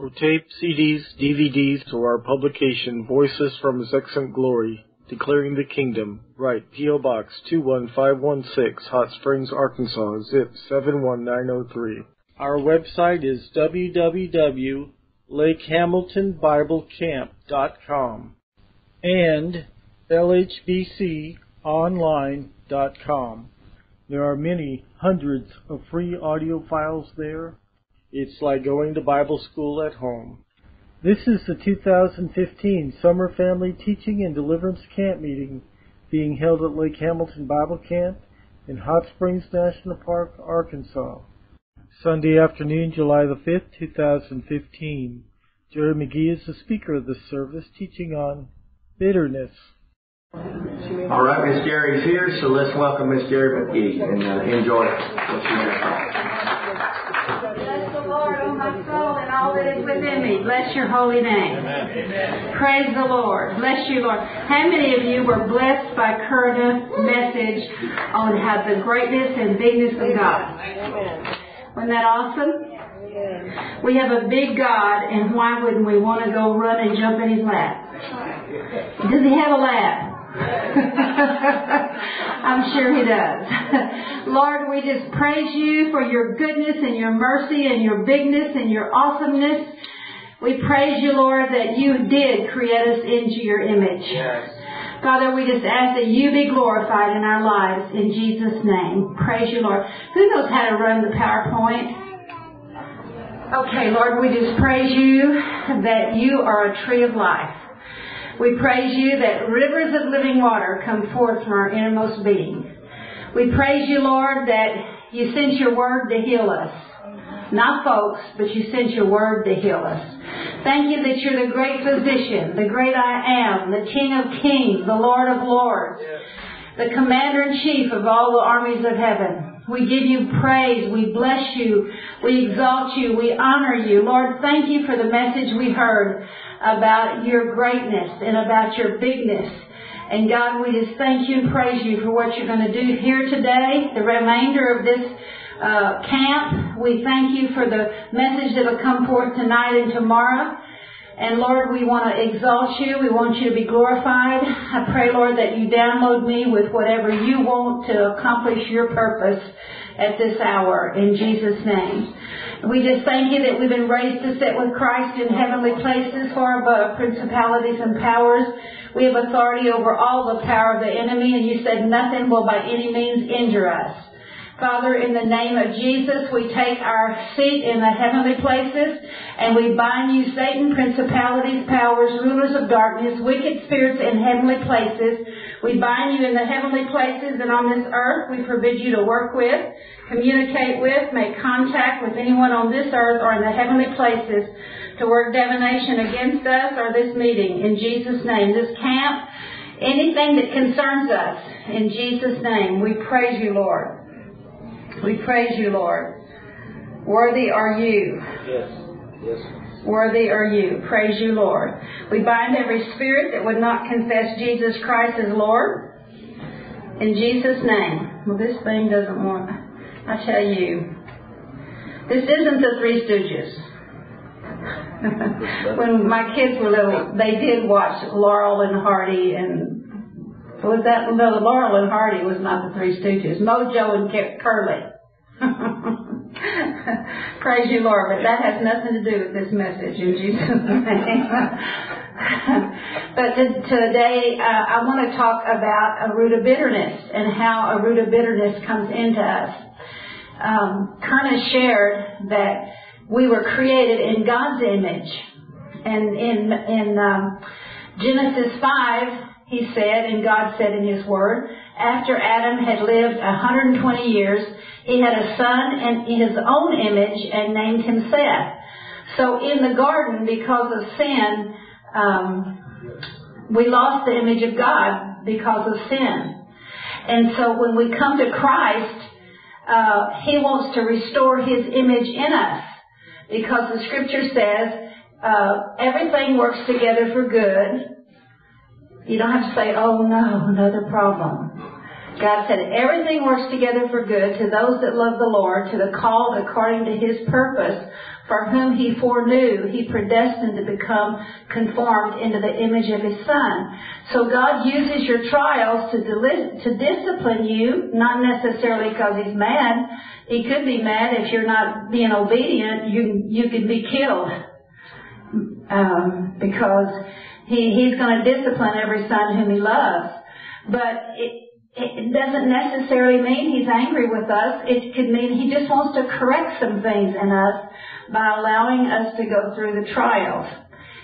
For tape, CDs, DVDs, or our publication, Voices from His Excellent Glory, Declaring the Kingdom, write P.O. Box 21516, Hot Springs, Arkansas, zip 71903. Our website is www.lakehamiltonbiblecamp.com and lhbconline.com. There are many hundreds of free audio files there. It's like going to Bible school at home. This is the 2015 Summer Family Teaching and Deliverance Camp Meeting being held at Lake Hamilton Bible Camp in Hot Springs National Park, Arkansas. Sunday afternoon, July the 5th, 2015. Geri McGhee is the speaker of this service, teaching on bitterness. All right, Miss Geri's here, so let's welcome Miss Geri McGhee and uh, enjoy what she Bless the Lord, O my soul, and all that is within me. Bless your holy name. Praise the Lord. Bless you, Lord. How many of you were blessed by Kurna's message on how the greatness and bigness of God? Wasn't that awesome? We have a big God, and why wouldn't we want to go run and jump in his lap? Does he have a lap? I'm sure he does. Lord, we just praise you for your goodness and your mercy and your bigness and your awesomeness. We praise you, Lord, that you did create us into your image. Yes. Father, we just ask that you be glorified in our lives in Jesus' name. Praise you, Lord. Who knows how to run the PowerPoint? Okay, Lord, we just praise you that you are a tree of life. We praise you that rivers of living water come forth from our innermost being. We praise you, Lord, that you sent your word to heal us. Not folks, but you sent your word to heal us. Thank you that you're the great physician, the great I am, the King of kings, the Lord of lords, the commander in chief of all the armies of heaven. We give you praise. We bless you. We exalt you. We honor you. Lord, thank you for the message we heard about your greatness and about your bigness. And God, we just thank you and praise you for what you're going to do here today, the remainder of this uh, camp. We thank you for the message that will come forth tonight and tomorrow. And Lord, we want to exalt you. We want you to be glorified. I pray, Lord, that you download me with whatever you want to accomplish your purpose at this hour in Jesus' name. We just thank you that we've been raised to sit with Christ in heavenly places far above principalities and powers. We have authority over all the power of the enemy and you said nothing will by any means injure us. Father, in the name of Jesus, we take our seat in the heavenly places and we bind you, Satan, principalities, powers, rulers of darkness, wicked spirits in heavenly places. We bind you in the heavenly places and on this earth. We forbid you to work with, communicate with, make contact with anyone on this earth or in the heavenly places to work divination against us or this meeting. In Jesus' name, this camp, anything that concerns us, in Jesus' name, we praise you, Lord. We praise you, Lord. Worthy are you. Yes. Yes. Worthy are you. Praise you, Lord. We bind every spirit that would not confess Jesus Christ as Lord. In Jesus' name. Well, this thing doesn't want. I tell you, this isn't the Three Stooges. when my kids were little, they did watch Laurel and Hardy and was that no? Laurel and Hardy was not the Three Stooges. Mojo and Curly. Praise you, Lord. But that has nothing to do with this message in Jesus' name. but today uh, I want to talk about a root of bitterness and how a root of bitterness comes into us. Um, Kerna shared that we were created in God's image, and in in um, Genesis five he said, and God said in His Word, after Adam had lived 120 years, he had a son in his own image and named him Seth. So in the garden, because of sin, um, we lost the image of God because of sin. And so when we come to Christ, uh, He wants to restore His image in us because the Scripture says uh, everything works together for good you don't have to say, oh no, another problem. God said, everything works together for good to those that love the Lord, to the called according to his purpose, for whom he foreknew, he predestined to become conformed into the image of his son. So God uses your trials to, deli- to discipline you, not necessarily because he's mad. He could be mad if you're not being obedient. You you could be killed um, because he he's going to discipline every son whom he loves. But it doesn't necessarily mean he's angry with us. It could mean he just wants to correct some things in us by allowing us to go through the trials.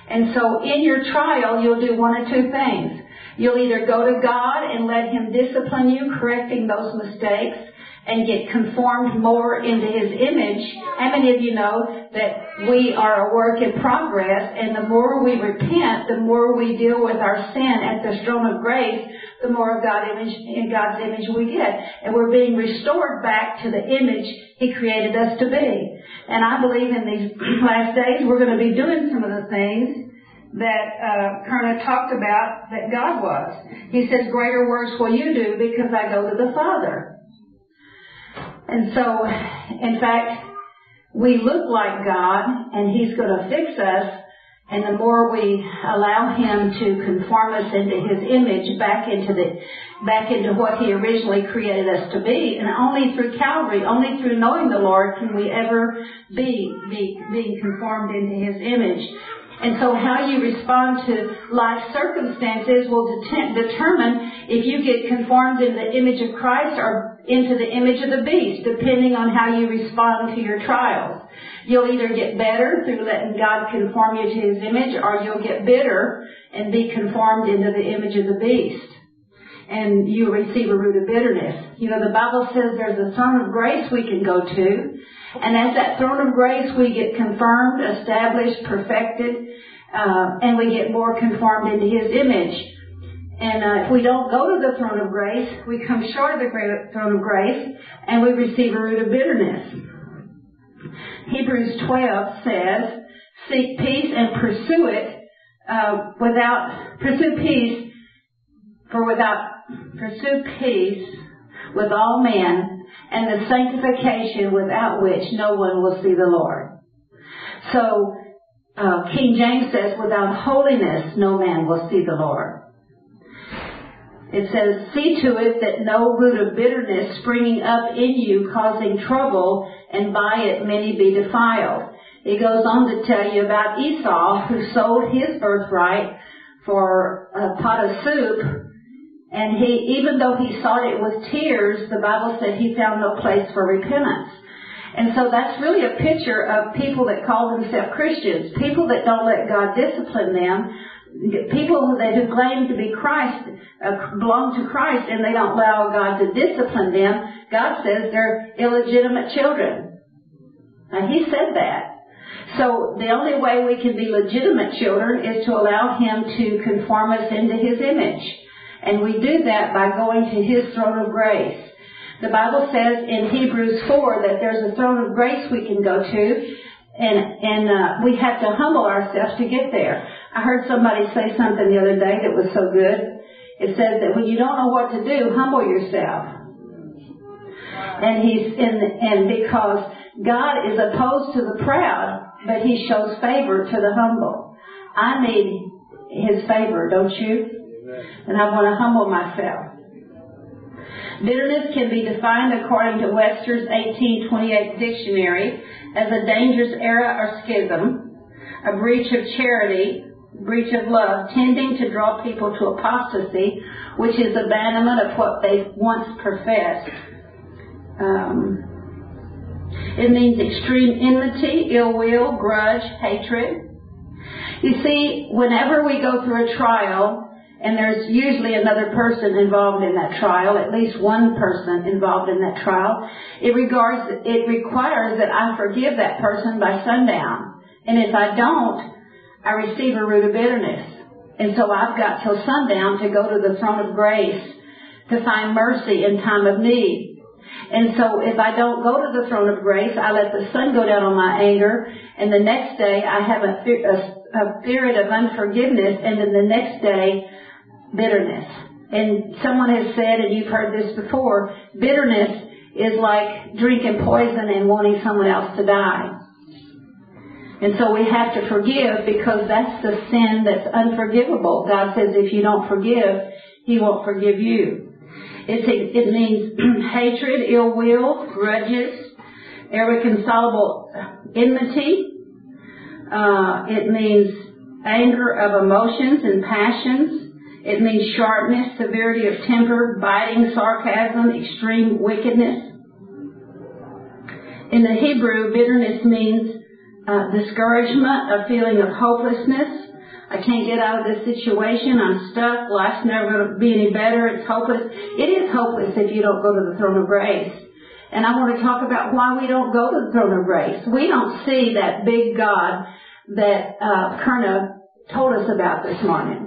And so in your trial, you'll do one of two things. You'll either go to God and let Him discipline you, correcting those mistakes, and get conformed more into His image. How many of you know that we are a work in progress, and the more we repent, the more we deal with our sin at the throne of grace, the more of God image, in God's image we get. And we're being restored back to the image He created us to be. And I believe in these last days we're going to be doing some of the things that uh, Kerna talked about that God was. He says, greater works will you do because I go to the Father. And so, in fact, we look like God and He's going to fix us. And the more we allow Him to conform us into His image back into the, back into what He originally created us to be, and only through Calvary, only through knowing the Lord can we ever be, be being conformed into His image. And so how you respond to life circumstances will det- determine if you get conformed in the image of Christ or into the image of the beast, depending on how you respond to your trials. You'll either get better through letting God conform you to His image, or you'll get bitter and be conformed into the image of the beast. And you receive a root of bitterness. You know, the Bible says there's a throne of grace we can go to, and at that throne of grace, we get confirmed, established, perfected, uh, and we get more conformed into His image. And uh, if we don't go to the throne of grace, we come short of the throne of grace, and we receive a root of bitterness. Hebrews 12 says, "Seek peace and pursue it uh, without pursue peace, for without pursue peace with all men, and the sanctification without which no one will see the Lord." So uh, King James says, "Without holiness, no man will see the Lord." It says, see to it that no root of bitterness springing up in you causing trouble, and by it many be defiled. It goes on to tell you about Esau, who sold his birthright for a pot of soup, and he, even though he sought it with tears, the Bible said he found no place for repentance. And so that's really a picture of people that call themselves Christians, people that don't let God discipline them, people that who claim to be Christ, uh, belong to Christ, and they don't allow God to discipline them. God says they're illegitimate children. And He said that. So the only way we can be legitimate children is to allow Him to conform us into His image. And we do that by going to His throne of grace. The Bible says in Hebrews 4 that there's a throne of grace we can go to, and, and uh, we have to humble ourselves to get there. I heard somebody say something the other day that was so good. It says that when you don't know what to do, humble yourself. And he's in, and because God is opposed to the proud, but he shows favor to the humble. I need his favor, don't you? And I want to humble myself. Bitterness can be defined according to Webster's 1828 dictionary as a dangerous error or schism, a breach of charity, breach of love, tending to draw people to apostasy, which is abandonment of what they once professed. Um, it means extreme enmity, ill will, grudge, hatred. You see, whenever we go through a trial, and there's usually another person involved in that trial, at least one person involved in that trial, it regards, it requires that I forgive that person by sundown. And if I don't, I receive a root of bitterness. And so I've got till sundown to go to the throne of grace to find mercy in time of need. And so if I don't go to the throne of grace, I let the sun go down on my anger, and the next day I have a, a, a spirit of unforgiveness, and then the next day, bitterness. And someone has said, and you've heard this before, bitterness is like drinking poison and wanting someone else to die. And so we have to forgive because that's the sin that's unforgivable. God says if you don't forgive, He won't forgive you. It, it means hatred, ill will, grudges, irreconcilable enmity. Uh, it means anger of emotions and passions. It means sharpness, severity of temper, biting, sarcasm, extreme wickedness. In the Hebrew, bitterness means uh, discouragement, a feeling of hopelessness. I can't get out of this situation. I'm stuck. Life's never going to be any better. It's hopeless. It is hopeless if you don't go to the throne of grace. And I want to talk about why we don't go to the throne of grace. We don't see that big God that uh, Kerna told us about this morning.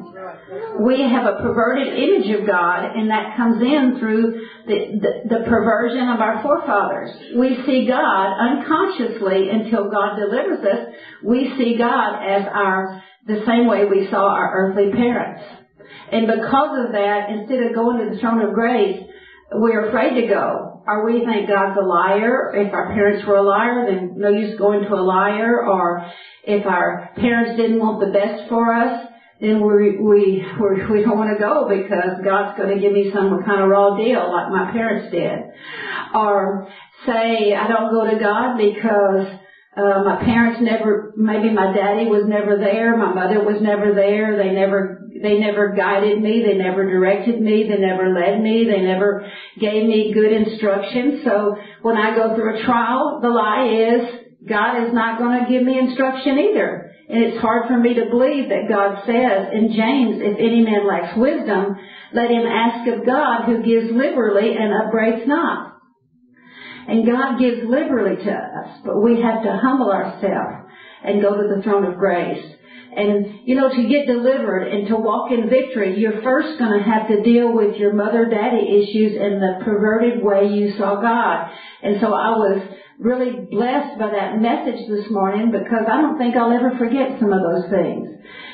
We have a perverted image of God, and that comes in through the, the, the, perversion of our forefathers. We see God unconsciously until God delivers us. We see God as our, the same way we saw our earthly parents. And because of that, instead of going to the throne of grace, we're afraid to go. Or we think God's a liar. If our parents were a liar, then no use going to a liar. Or if our parents didn't want the best for us, then we we we're, we don't want to go because God's going to give me some kind of raw deal like my parents did, or say I don't go to God because uh, my parents never, maybe my daddy was never there, my mother was never there, they never, they never guided me, they never directed me, they never led me, they never gave me good instruction. So when I go through a trial, the lie is God is not going to give me instruction either. And it's hard for me to believe that God says in James, if any man lacks wisdom, let him ask of God who gives liberally and upbraids not. And God gives liberally to us, but we have to humble ourselves and go to the throne of grace. And, you know, to get delivered and to walk in victory, you're first going to have to deal with your mother-daddy issues and the perverted way you saw God. And so I was really blessed by that message this morning because I don't think I'll ever forget some of those things.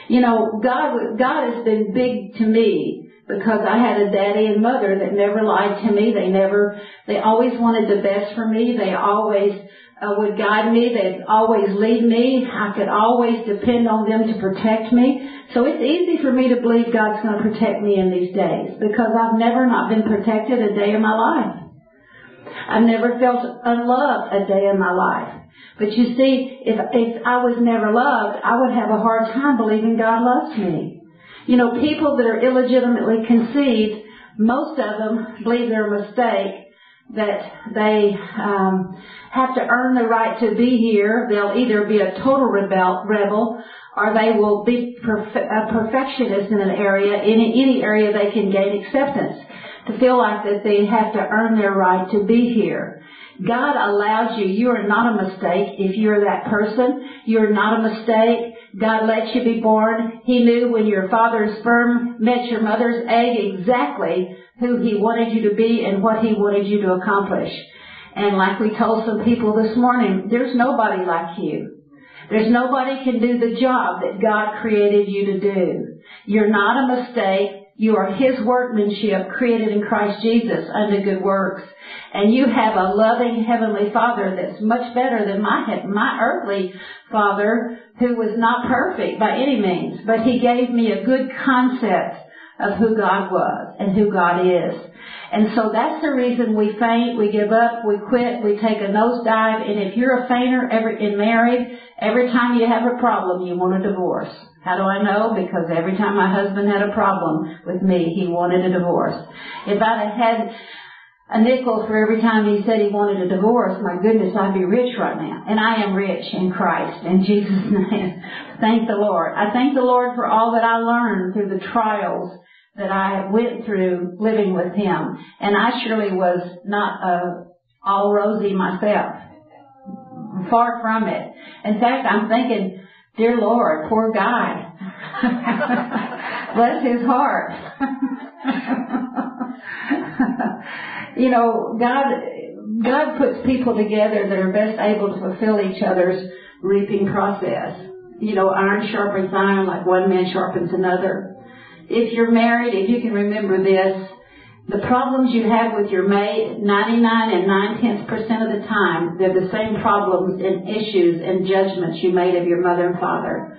You know, God, God has been big to me because I had a daddy and mother that never lied to me. They never, they always wanted the best for me. They always uh, would guide me. They'd always lead me. I could always depend on them to protect me. So it's easy for me to believe God's going to protect me in these days because I've never not been protected a day in my life. I've never felt unloved a day in my life. But you see, if, if I was never loved, I would have a hard time believing God loves me. You know, people that are illegitimately conceived, most of them believe they're a mistake, that they um, have to earn the right to be here. They'll either be a total rebel, rebel or they will be perfe- a perfectionist in an area, in any area they can gain acceptance to feel like that they have to earn their right to be here. God allows you. You are not a mistake if you're that person. You're not a mistake. God lets you be born. He knew when your father's sperm met your mother's egg exactly who he wanted you to be and what he wanted you to accomplish. And like we told some people this morning, there's nobody like you. There's nobody can do the job that God created you to do. You're not a mistake. You are His workmanship created in Christ Jesus unto good works. And you have a loving Heavenly Father that's much better than my, my earthly Father who was not perfect by any means. But He gave me a good concept of who God was and who God is. And so that's the reason we faint, we give up, we quit, we take a nosedive, and if you're a fainter every, in married, every time you have a problem, you want a divorce. How do I know? Because every time my husband had a problem with me, he wanted a divorce. If I'd had a nickel for every time he said he wanted a divorce, my goodness, I'd be rich right now. And I am rich in Christ, in Jesus' name. thank the Lord. I thank the Lord for all that I learned through the trials that I went through living with him. And I surely was not uh, all rosy myself. Far from it. In fact, I'm thinking, Dear Lord, poor guy. Bless his heart. you know, God, God puts people together that are best able to fulfill each other's reaping process. You know, iron sharpens iron like one man sharpens another. if you're married, if you can remember this, the problems you have with your mate, 99 and 9 tenths percent of the time, they're the same problems and issues and judgments you made of your mother and father.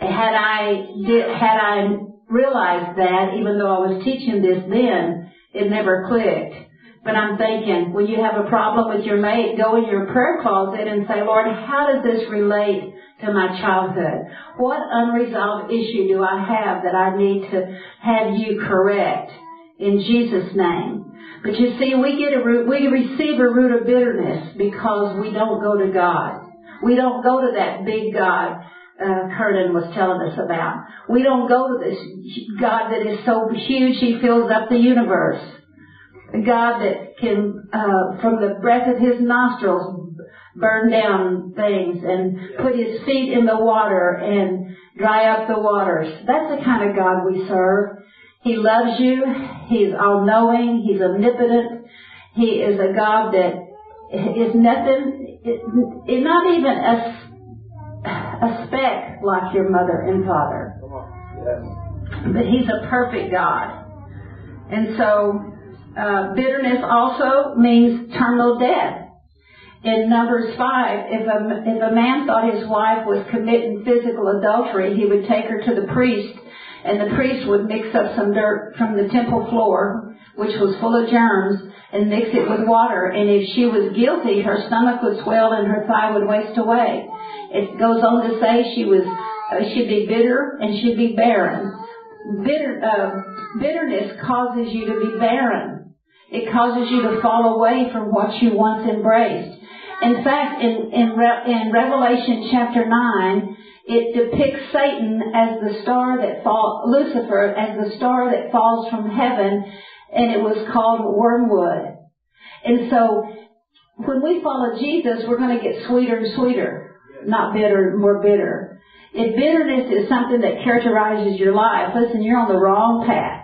Had I did, had I realized that, even though I was teaching this then, it never clicked. But I'm thinking, when you have a problem with your mate, go in your prayer closet and say, Lord, how does this relate to my childhood? What unresolved issue do I have that I need to have you correct in Jesus' name? But you see, we get a root, we receive a root of bitterness because we don't go to God. We don't go to that big God uh, Curtin was telling us about. We don't go to this God that is so huge he fills up the universe. A God that can, uh, from the breath of his nostrils, burn down things and put his feet in the water and dry up the waters. That's the kind of God we serve. He loves you. He's all-knowing. He's omnipotent. He is a God that is nothing, not even a, a speck like your mother and father. But He's a perfect God. And so, uh, bitterness also means terminal death in Numbers 5, if a, if a man thought his wife was committing physical adultery, he would take her to the priest, and the priest would mix up some dirt from the temple floor, which was full of germs, and mix it with water. And if she was guilty, her stomach would swell and her thigh would waste away. It goes on to say she was, uh, she'd be bitter and she'd be barren. Bitter, uh, bitterness causes you to be barren. It causes you to fall away from what you once embraced. In fact, in, in, Re- in Revelation chapter 9, it depicts Satan as the star that fall, Lucifer as the star that falls from heaven, and it was called wormwood. And so, when we follow Jesus, we're going to get sweeter and sweeter, not bitter, more bitter. If bitterness is something that characterizes your life, listen, you're on the wrong path.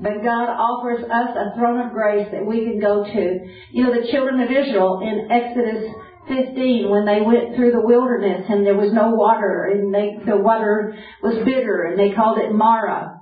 But God offers us a throne of grace that we can go to. You know, the children of Israel in Exodus 15 when they went through the wilderness and there was no water and they, the water was bitter and they called it Marah.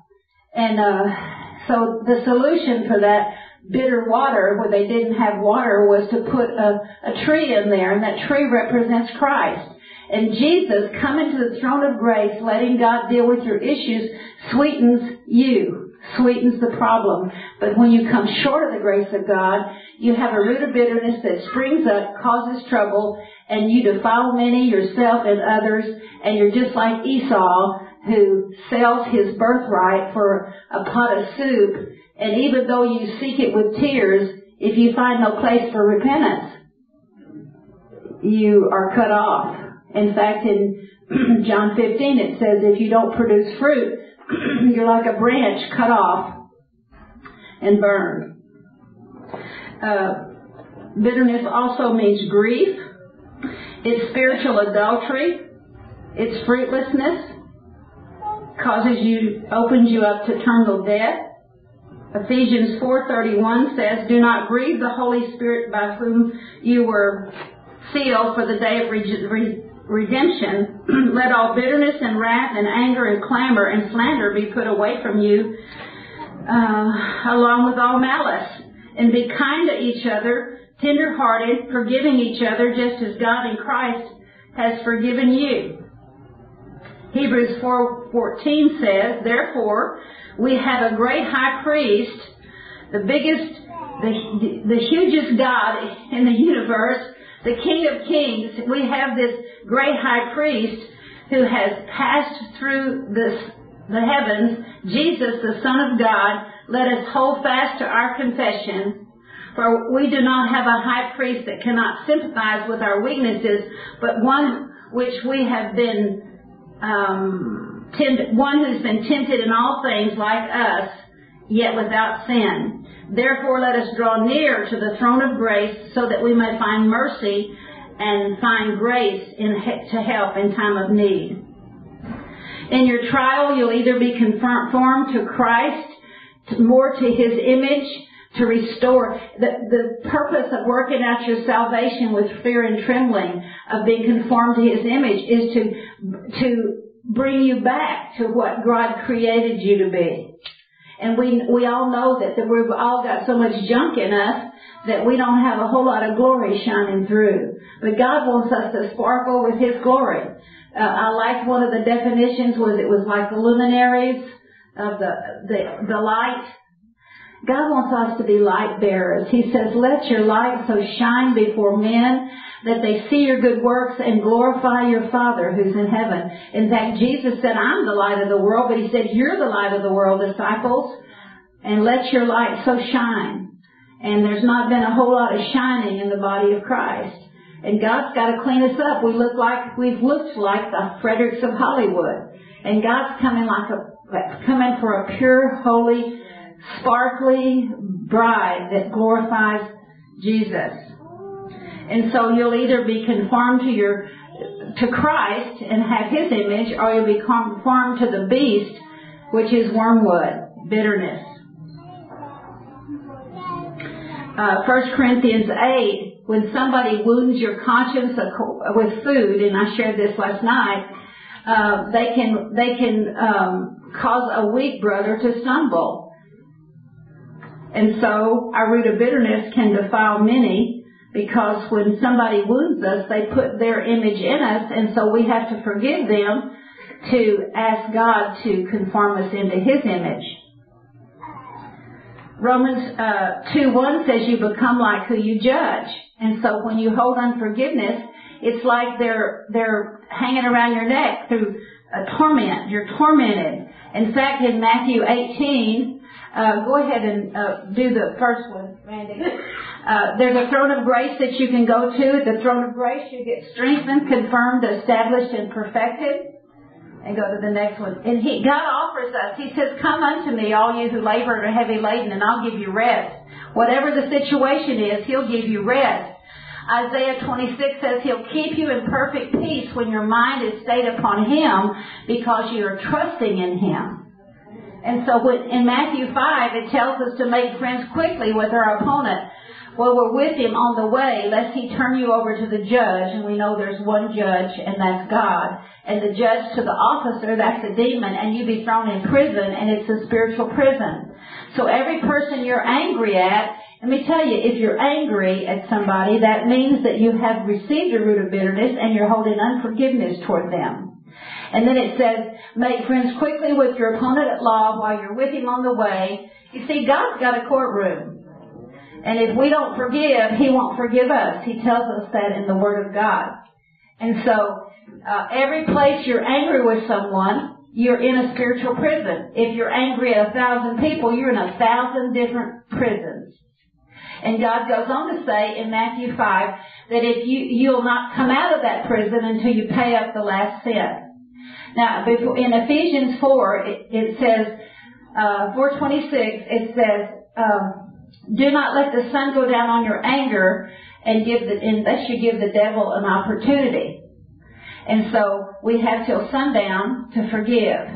And, uh, so the solution for that bitter water where they didn't have water was to put a, a tree in there and that tree represents Christ. And Jesus coming to the throne of grace, letting God deal with your issues, sweetens you sweetens the problem. But when you come short of the grace of God, you have a root of bitterness that springs up, causes trouble, and you defile many, yourself and others, and you're just like Esau, who sells his birthright for a pot of soup, and even though you seek it with tears, if you find no place for repentance, you are cut off. In fact, in John 15 it says if you don't produce fruit, you're like a branch cut off and burned. Uh, bitterness also means grief. It's spiritual adultery. It's fruitlessness. Causes you, opens you up to eternal death. Ephesians 4.31 says, Do not grieve the Holy Spirit by whom you were sealed for the day of re- redemption, let all bitterness and wrath and anger and clamor and slander be put away from you, uh, along with all malice. And be kind to each other, tender-hearted, forgiving each other, just as God in Christ has forgiven you. Hebrews 4:14 says, "Therefore, we have a great high priest, the biggest, the, the hugest God in the universe, the King of Kings, we have this great high priest who has passed through this, the heavens, Jesus, the Son of God. Let us hold fast to our confession. For we do not have a high priest that cannot sympathize with our weaknesses, but one which we have been, um, one who's been tempted in all things like us, yet without sin. Therefore, let us draw near to the throne of grace so that we may find mercy and find grace in, to help in time of need. In your trial, you'll either be conformed to Christ, more to His image, to restore. The, the purpose of working out your salvation with fear and trembling, of being conformed to His image, is to, to bring you back to what God created you to be. And we, we all know that, that we've all got so much junk in us that we don't have a whole lot of glory shining through. But God wants us to sparkle with His glory. Uh, I liked one of the definitions was it was like the luminaries of the, the, the light. God wants us to be light bearers. He says, let your light so shine before men that they see your good works and glorify your Father who's in heaven. In fact, Jesus said, I'm the light of the world, but he said, you're the light of the world, disciples, and let your light so shine. And there's not been a whole lot of shining in the body of Christ. And God's got to clean us up. We look like, we've looked like the Fredericks of Hollywood. And God's coming like a, coming for a pure, holy, sparkly bride that glorifies Jesus. And so you'll either be conformed to your to Christ and have His image, or you'll be conformed to the beast, which is wormwood, bitterness. Uh, 1 Corinthians 8, when somebody wounds your conscience with food, and I shared this last night, uh, they can they can um, cause a weak brother to stumble. And so our root of bitterness can defile many because when somebody wounds us, they put their image in us, and so we have to forgive them to ask God to conform us into His image. Romans uh, 2 1 says you become like who you judge. And so when you hold unforgiveness, it's like they're, they're hanging around your neck through a torment. You're tormented. In fact, in Matthew 18, uh, go ahead and uh, do the first one, Randy. Uh, there's a throne of grace that you can go to. At the throne of grace, you get strengthened, confirmed, established, and perfected. And go to the next one. And he, God offers us, He says, Come unto me, all you who labor and are heavy laden, and I'll give you rest. Whatever the situation is, He'll give you rest. Isaiah 26 says He'll keep you in perfect peace when your mind is stayed upon Him because you are trusting in Him. And so in Matthew 5, it tells us to make friends quickly with our opponent well, we're with him on the way, lest he turn you over to the judge, and we know there's one judge, and that's God. And the judge to the officer, that's the demon, and you be thrown in prison, and it's a spiritual prison. So every person you're angry at, let me tell you, if you're angry at somebody, that means that you have received a root of bitterness and you're holding unforgiveness toward them. And then it says, make friends quickly with your opponent at law while you're with him on the way. You see, God's got a courtroom. And if we don't forgive, He won't forgive us. He tells us that in the Word of God. And so, uh, every place you're angry with someone, you're in a spiritual prison. If you're angry at a thousand people, you're in a thousand different prisons. And God goes on to say in Matthew 5 that if you, you'll not come out of that prison until you pay up the last cent. Now, in Ephesians 4, it, it says, uh, 426, it says, um, do not let the sun go down on your anger and give the, unless you give the devil an opportunity. And so we have till sundown to forgive.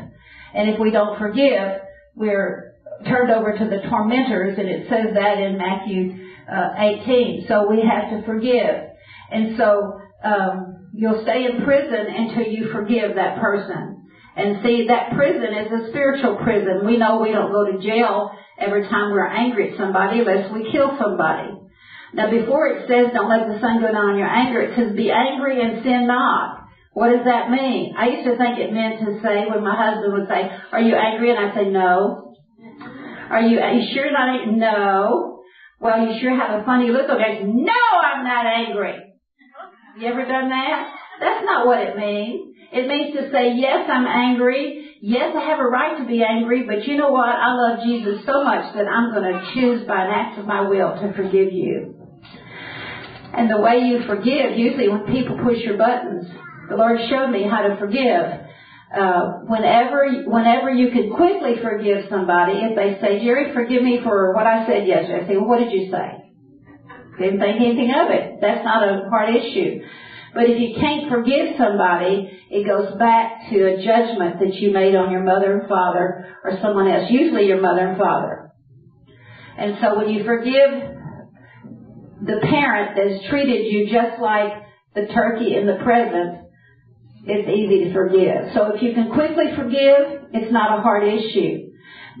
And if we don't forgive, we're turned over to the tormentors, and it says that in Matthew uh, 18. So we have to forgive. And so um, you'll stay in prison until you forgive that person. And see, that prison is a spiritual prison. We know we don't go to jail every time we're angry at somebody unless we kill somebody. Now before it says don't let the sun go down on your anger, it says be angry and sin not. What does that mean? I used to think it meant to say when my husband would say, are you angry? And I'd say no. Are you, are you sure not angry? No. Well, you sure have a funny look on your. No, I'm not angry. You ever done that? That's not what it means. It means to say, yes, I'm angry. Yes, I have a right to be angry, but you know what? I love Jesus so much that I'm going to choose by an act of my will to forgive you. And the way you forgive, usually when people push your buttons, the Lord showed me how to forgive. Uh, whenever, whenever you can quickly forgive somebody, if they say, Geri, forgive me for what I said yesterday, I say, well, what did you say? Didn't think anything of it. That's not a hard issue. But if you can't forgive somebody, it goes back to a judgment that you made on your mother and father or someone else, usually your mother and father. And so when you forgive the parent that has treated you just like the turkey in the present, it's easy to forgive. So if you can quickly forgive, it's not a hard issue.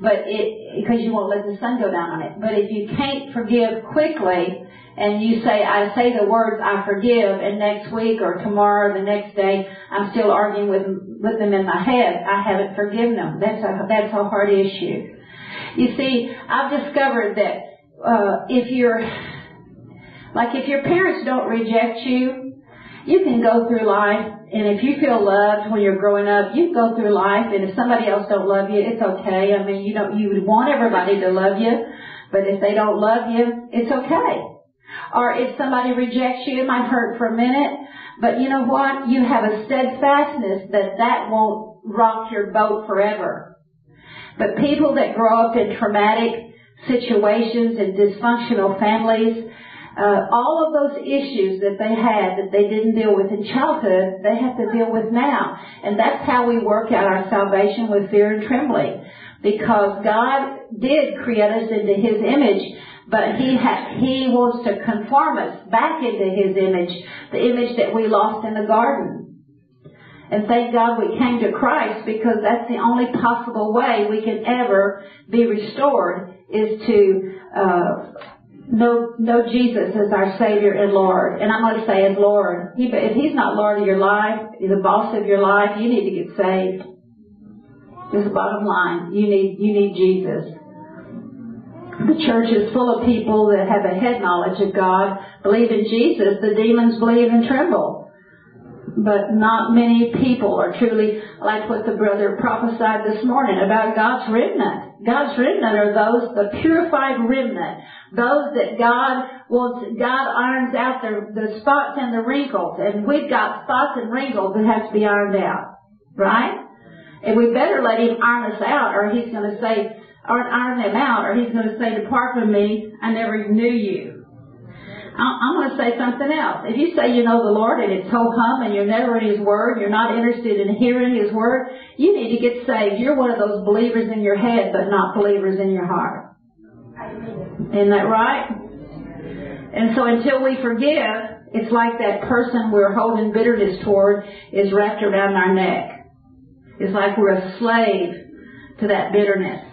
But it, because you won't let the sun go down on it. But if you can't forgive quickly, and you say, I say the words, I forgive, and next week or tomorrow or the next day, I'm still arguing with, with them in my head, I haven't forgiven them. That's a, that's a hard issue. You see, I've discovered that, uh, if you're, like if your parents don't reject you, you can go through life, and if you feel loved when you're growing up, you go through life, and if somebody else don't love you, it's okay. I mean, you don't, you would want everybody to love you, but if they don't love you, it's okay. Or if somebody rejects you, it might hurt for a minute, but you know what? You have a steadfastness that that won't rock your boat forever. But people that grow up in traumatic situations and dysfunctional families, uh, all of those issues that they had that they didn't deal with in childhood, they have to deal with now. And that's how we work out our salvation with fear and trembling. Because God did create us into His image, but he ha- he wants to conform us back into his image, the image that we lost in the garden. And thank God we came to Christ because that's the only possible way we can ever be restored is to uh, know know Jesus as our Savior and Lord. And I'm going to say as Lord. If He's not Lord of your life, he's the boss of your life, you need to get saved. Just the bottom line. You need you need Jesus. The church is full of people that have a head knowledge of God, believe in Jesus. The demons believe and tremble. But not many people are truly like what the brother prophesied this morning about God's remnant. God's remnant are those, the purified remnant. Those that God wants, God irons out the, the spots and the wrinkles. And we've got spots and wrinkles that have to be ironed out. Right? And we better let Him iron us out or He's going to say, or iron them out, or he's going to say, depart from me, I never knew you. I'm going to say something else. If you say you know the Lord and it's ho hum and you're never in His Word, you're not interested in hearing His Word, you need to get saved. You're one of those believers in your head, but not believers in your heart. Isn't that right? And so until we forgive, it's like that person we're holding bitterness toward is wrapped around our neck. It's like we're a slave to that bitterness.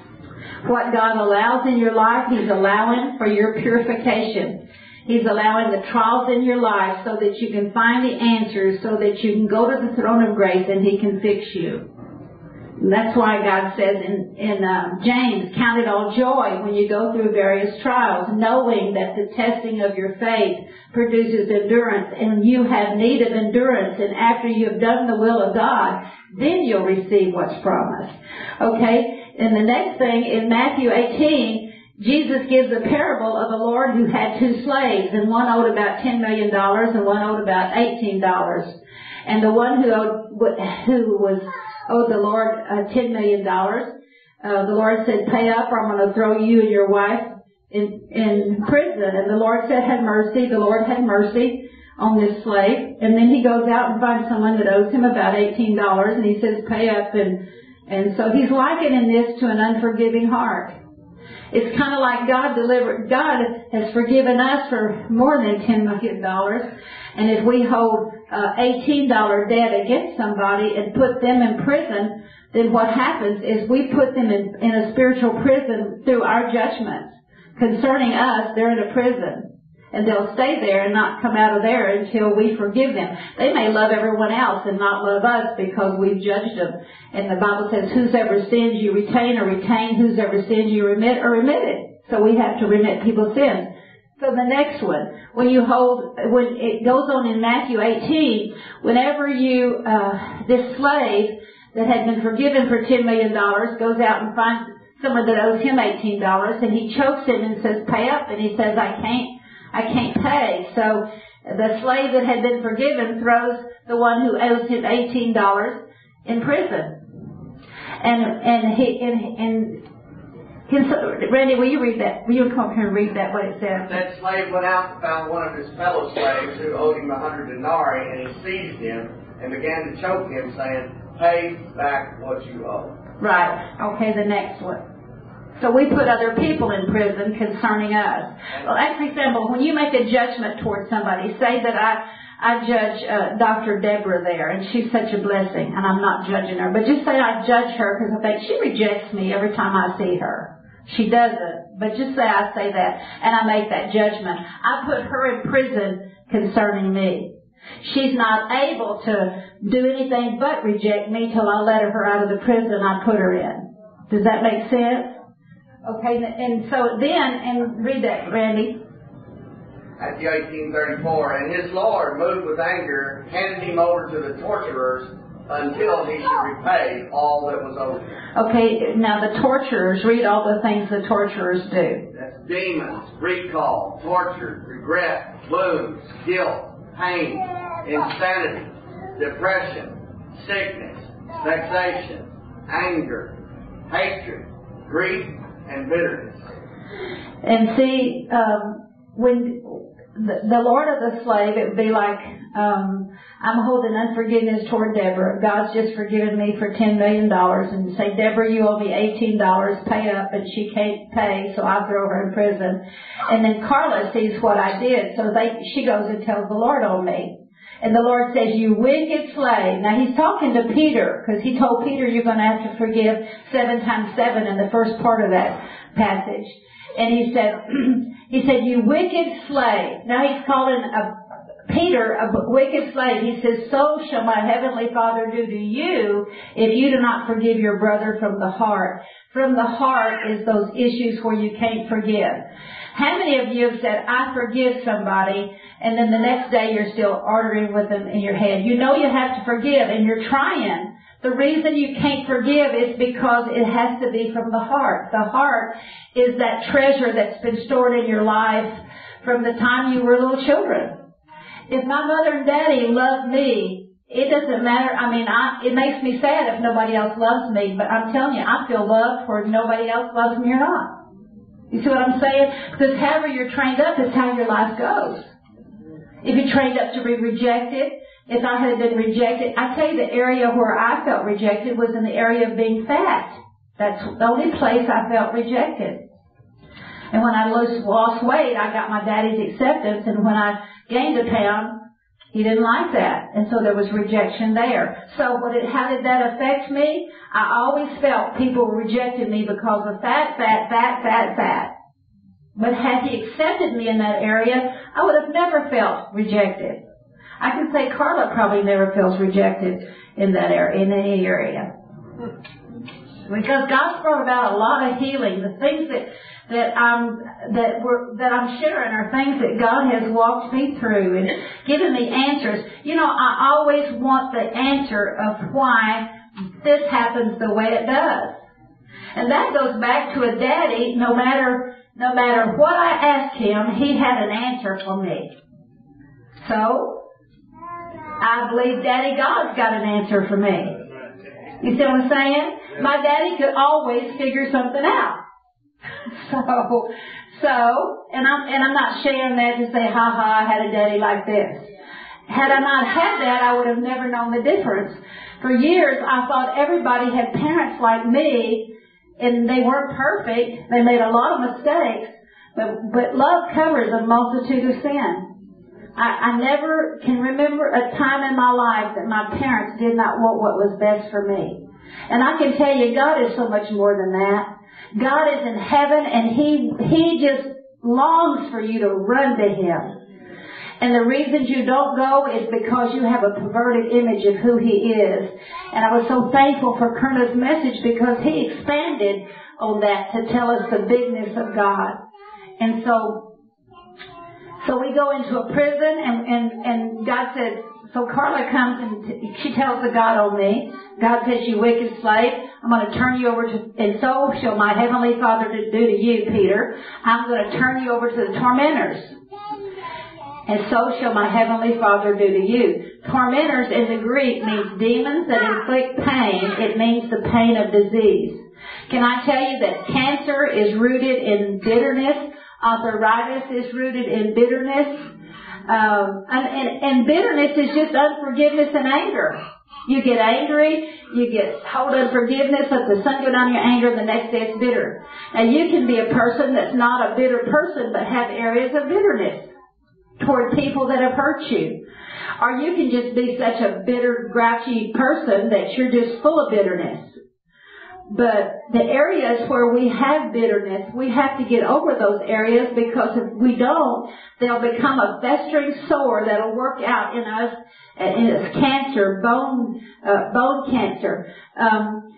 What God allows in your life, He's allowing for your purification. He's allowing the trials in your life so that you can find the answers, so that you can go to the throne of grace and He can fix you. And that's why God says in, in uh, James, count it all joy when you go through various trials, knowing that the testing of your faith produces endurance, and you have need of endurance, and after you have done the will of God, then you'll receive what's promised. Okay? And the next thing in Matthew 18, Jesus gives a parable of a Lord who had two slaves, and one owed about $10 million one and one owed about $18. And the one who owed, who was owed the Lord uh, $10 million, uh, the Lord said, pay up or I'm going to throw you and your wife in, in prison. And the Lord said, have mercy. The Lord had mercy on this slave. And then he goes out and finds someone that owes him about $18 and he says, pay up and and so he's likening this to an unforgiving heart. It's kind of like God delivered, God has forgiven us for more than $10 million. And if we hold uh, $18 debt against somebody and put them in prison, then what happens is we put them in, in a spiritual prison through our judgments. Concerning us, they're in a prison and they'll stay there and not come out of there until we forgive them. They may love everyone else and not love us because we've judged them. And the Bible says, whosoever sins you retain or retain, whosoever sins you remit or remitted. So we have to remit people's sins. So the next one, when you hold, when it goes on in Matthew 18, whenever you, uh, this slave that had been forgiven for $10 million goes out and finds someone that owes him $18 and he chokes him and says, pay up. And he says, I can't I can't pay. So the slave that had been forgiven throws the one who owes him eighteen dollars in prison. And and he and and can, Randy, will you read that? Will you come up here and read that what it says? That slave went out and found one of his fellow slaves who owed him a hundred denarii, and he seized him and began to choke him, saying, "Pay back what you owe." Right. Okay. The next one. So we put other people in prison concerning us. Well, that's example. When you make a judgment towards somebody, say that I, I judge uh, Dr. Deborah there, and she's such a blessing, and I'm not judging her. But just say I judge her because I think she rejects me every time I see her. She doesn't, but just say I say that, and I make that judgment. I put her in prison concerning me. She's not able to do anything but reject me till I let her out of the prison I put her in. Does that make sense? Okay, and so then, and read that, Randy. Matthew 18:34, and his Lord, moved with anger, handed him over to the torturers until he should repay all that was owed him. Okay, now the torturers, read all the things the torturers do. That's demons, recall, torture, regret, wounds, guilt, pain, insanity, depression, sickness, vexation, anger, hatred, grief, and bitterness. And see, um, when the, the Lord of the slave, it would be like, um, I'm holding unforgiveness toward Deborah. God's just forgiven me for $10 million and say, Deborah, you owe me $18, pay up, and she can't pay, so I throw her in prison. And then Carla sees what I did, so they, she goes and tells the Lord on me. And the Lord says, you wicked slave. Now he's talking to Peter, because he told Peter you're going to have to forgive seven times seven in the first part of that passage. And he said, he said, you wicked slave. Now he's calling a Peter, a wicked slave, he says, so shall my heavenly Father do to you if you do not forgive your brother from the heart. From the heart is those issues where you can't forgive. How many of you have said, I forgive somebody, and then the next day you're still arguing with them in your head? You know you have to forgive, and you're trying. The reason you can't forgive is because it has to be from the heart. The heart is that treasure that's been stored in your life from the time you were little children. If my mother and daddy love me, it doesn't matter. I mean, I, it makes me sad if nobody else loves me, but I'm telling you, I feel love for nobody else loves me or not. You see what I'm saying? Because however you're trained up is how your life goes. If you're trained up to be rejected, if I had been rejected, I tell you the area where I felt rejected was in the area of being fat. That's the only place I felt rejected. And when I lost weight, I got my daddy's acceptance, and when I gained a pound, he didn't like that. And so there was rejection there. So what it, how did that affect me? I always felt people rejected me because of fat, fat, fat, fat, fat. But had he accepted me in that area, I would have never felt rejected. I can say Carla probably never feels rejected in that area, in any area. Hmm. Because God's brought about a lot of healing. The things that that I'm that we're that I'm sharing are things that God has walked me through and given me answers. You know, I always want the answer of why this happens the way it does. And that goes back to a daddy, no matter no matter what I asked him, he had an answer for me. So I believe Daddy God's got an answer for me. You see what I'm saying? My daddy could always figure something out. So, so, and I'm, and I'm not sharing that to say, ha ha, I had a daddy like this. Had I not had that, I would have never known the difference. For years, I thought everybody had parents like me, and they weren't perfect. They made a lot of mistakes, but, but love covers a multitude of sin. I, I never can remember a time in my life that my parents did not want what was best for me. And I can tell you, God is so much more than that. God is in heaven and He, He just longs for you to run to Him. And the reasons you don't go is because you have a perverted image of who He is. And I was so thankful for Kerna's message because he expanded on that to tell us the bigness of God. And so, so we go into a prison and, and, and God said, so Carla comes and t- she tells the God on me, God says, you wicked slave, I'm going to turn you over to, and so shall my heavenly Father do to you, Peter. I'm going to turn you over to the tormentors. And so shall my heavenly Father do to you. Tormentors in the Greek means demons that inflict pain. It means the pain of disease. Can I tell you that cancer is rooted in bitterness? Arthritis is rooted in bitterness. Um, and, and, and bitterness is just unforgiveness and anger. You get angry, you get hold unforgiveness, let the sun go down your anger, and the next day it's bitter. Now you can be a person that's not a bitter person, but have areas of bitterness toward people that have hurt you. Or you can just be such a bitter, grouchy person that you're just full of bitterness. But the areas where we have bitterness, we have to get over those areas because if we don't, they'll become a festering sore that'll work out in us, and it's cancer, bone, uh, bone cancer. Um,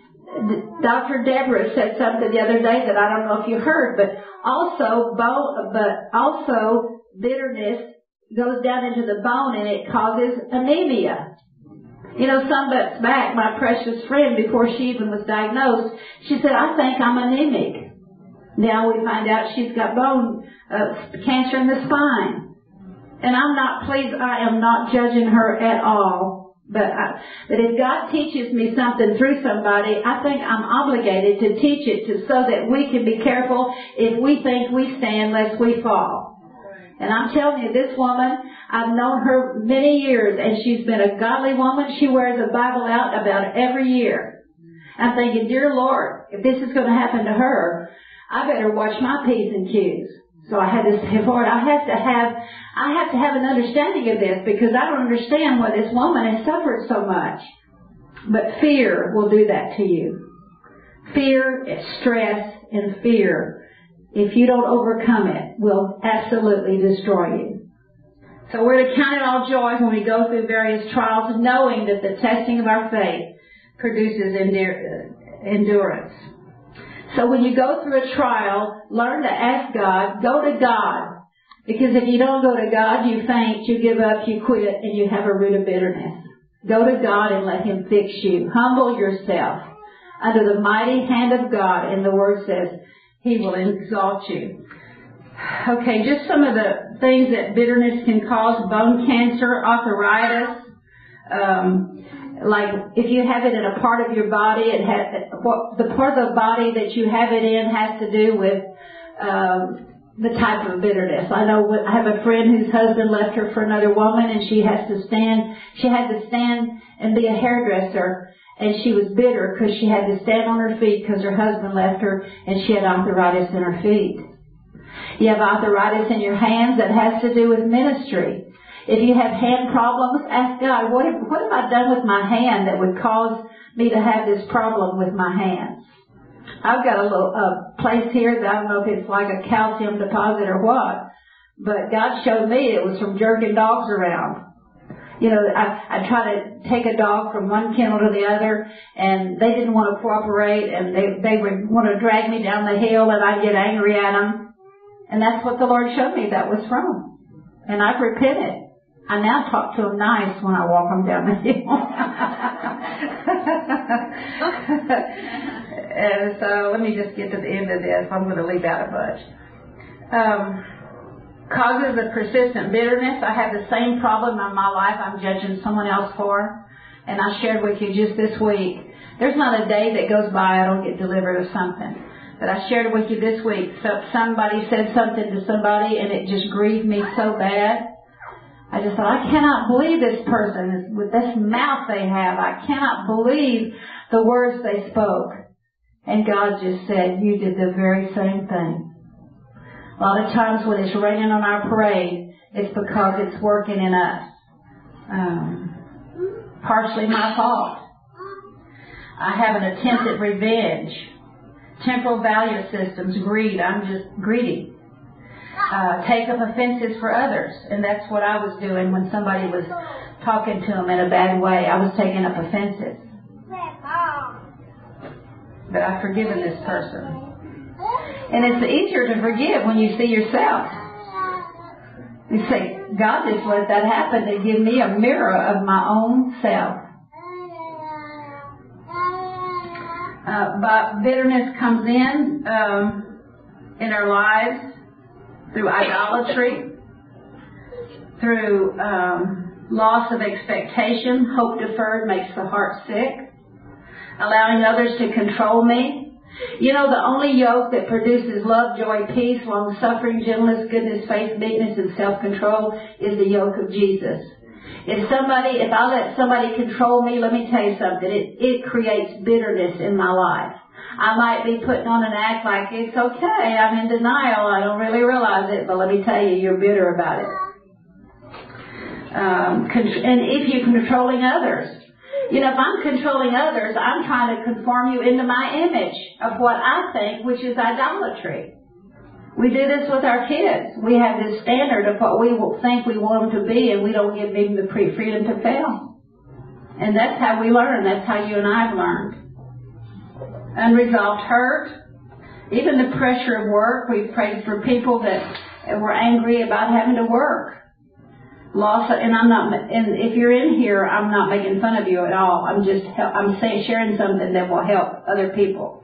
Dr. Deborah said something the other day that I don't know if you heard, but also bone, but also bitterness goes down into the bone and it causes anemia. You know, some months back, my precious friend, before she even was diagnosed, she said, I think I'm anemic. Now we find out she's got bone uh, cancer in the spine. And I'm not pleased, I am not judging her at all. But, I, but if God teaches me something through somebody, I think I'm obligated to teach it to, so that we can be careful if we think we stand lest we fall. And I'm telling you, this woman, I've known her many years and she's been a godly woman. She wears a Bible out about every year. I'm thinking, dear Lord, if this is going to happen to her, I better watch my P's and Q's. So I had to say, Lord, I have to have, I have to have an understanding of this because I don't understand why this woman has suffered so much. But fear will do that to you. Fear, stress, and fear if you don't overcome it, will absolutely destroy you. So we're to count it all joy when we go through various trials, knowing that the testing of our faith produces endurance. So when you go through a trial, learn to ask God, go to God. Because if you don't go to God, you faint, you give up, you quit, and you have a root of bitterness. Go to God and let Him fix you. Humble yourself under the mighty hand of God. And the Word says, he will exalt you. Okay, just some of the things that bitterness can cause. Bone cancer, arthritis, um, like if you have it in a part of your body, it has, what, the part of the body that you have it in has to do with, um, the type of bitterness. I know I have a friend whose husband left her for another woman and she has to stand, she had to stand and be a hairdresser and she was bitter because she had to stand on her feet because her husband left her and she had arthritis in her feet. You have arthritis in your hands that has to do with ministry. If you have hand problems, ask God, what have, what have I done with my hand that would cause me to have this problem with my hands? I've got a little uh, place here that I don't know if it's like a calcium deposit or what, but God showed me it was from jerking dogs around you know, I, I try to take a dog from one kennel to the other, and they didn't want to cooperate, and they they would want to drag me down the hill, and I'd get angry at them, and that's what the Lord showed me that was from, and I've repented. I now talk to them nice when I walk them down the hill. and so let me just get to the end of this. I'm going to leave out a bunch. Um, causes of persistent bitterness. I have the same problem in my life I'm judging someone else for. And I shared with you just this week. There's not a day that goes by I don't get delivered of something. But I shared with you this week. So somebody said something to somebody and it just grieved me so bad. I just thought, I cannot believe this person with this mouth they have. I cannot believe the words they spoke. And God just said, you did the very same thing. A lot of times when it's raining on our parade, it's because it's working in us. Um, partially my fault. I have an attempt at revenge. Temporal value systems, greed. I'm just greedy. Uh, take up offenses for others. And that's what I was doing when somebody was talking to them in a bad way. I was taking up offenses. But I've forgiven this person. And it's easier to forgive when you see yourself. You say, God just let that happen to give me a mirror of my own self. Uh, but bitterness comes in um, in our lives through idolatry, through um, loss of expectation. Hope deferred makes the heart sick. Allowing others to control me you know, the only yoke that produces love, joy, peace, long suffering, gentleness, goodness, faith, meekness, and self control is the yoke of Jesus. If somebody, if I let somebody control me, let me tell you something, it, it creates bitterness in my life. I might be putting on an act like it's okay, I'm in denial, I don't really realize it, but let me tell you, you're bitter about it. Um, and if you're controlling others, you know, if I'm controlling others, I'm trying to conform you into my image of what I think, which is idolatry. We do this with our kids. We have this standard of what we will think we want them to be, and we don't give them the freedom to fail. And that's how we learn. That's how you and I have learned. Unresolved hurt, even the pressure of work. We've prayed for people that were angry about having to work. Loss, and I'm not, and if you're in here, I'm not making fun of you at all. I'm just, I'm saying, sharing something that will help other people.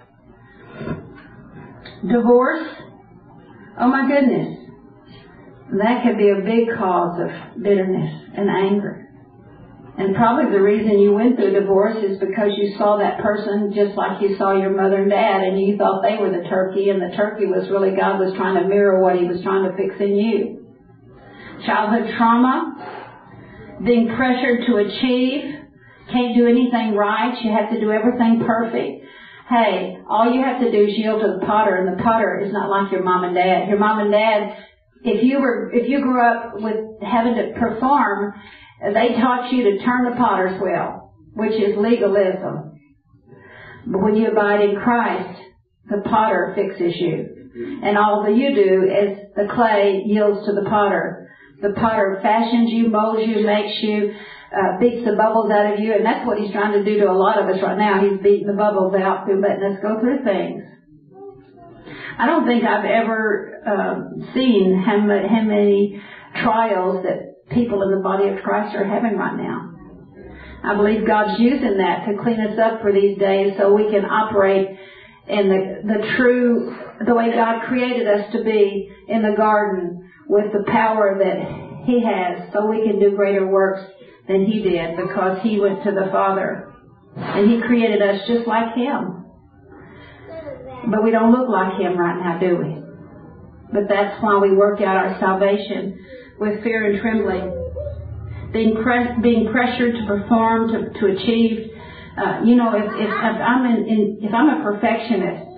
Divorce, oh my goodness. That could be a big cause of bitterness and anger. And probably the reason you went through divorce is because you saw that person just like you saw your mother and dad and you thought they were the turkey and the turkey was really God was trying to mirror what he was trying to fix in you. Childhood trauma, being pressured to achieve, can't do anything right, you have to do everything perfect. Hey, all you have to do is yield to the potter and the potter is not like your mom and dad. Your mom and dad if you were if you grew up with having to perform they taught you to turn the potter's wheel, which is legalism. But when you abide in Christ, the potter fixes you. And all that you do is the clay yields to the potter. The potter fashions you, molds you, makes you, uh, beats the bubbles out of you, and that's what he's trying to do to a lot of us right now. He's beating the bubbles out through letting us go through things. I don't think I've ever um, seen how, how many trials that people in the body of Christ are having right now. I believe God's using that to clean us up for these days so we can operate in the, the true, the way God created us to be in the garden with the power that He has so we can do greater works than He did because He went to the Father. And He created us just like Him. But we don't look like Him right now, do we? But that's why we work out our salvation with fear and trembling, being, being pressured to perform, to, to achieve. Uh, you know, if, if, if I'm in, in, if I'm a perfectionist,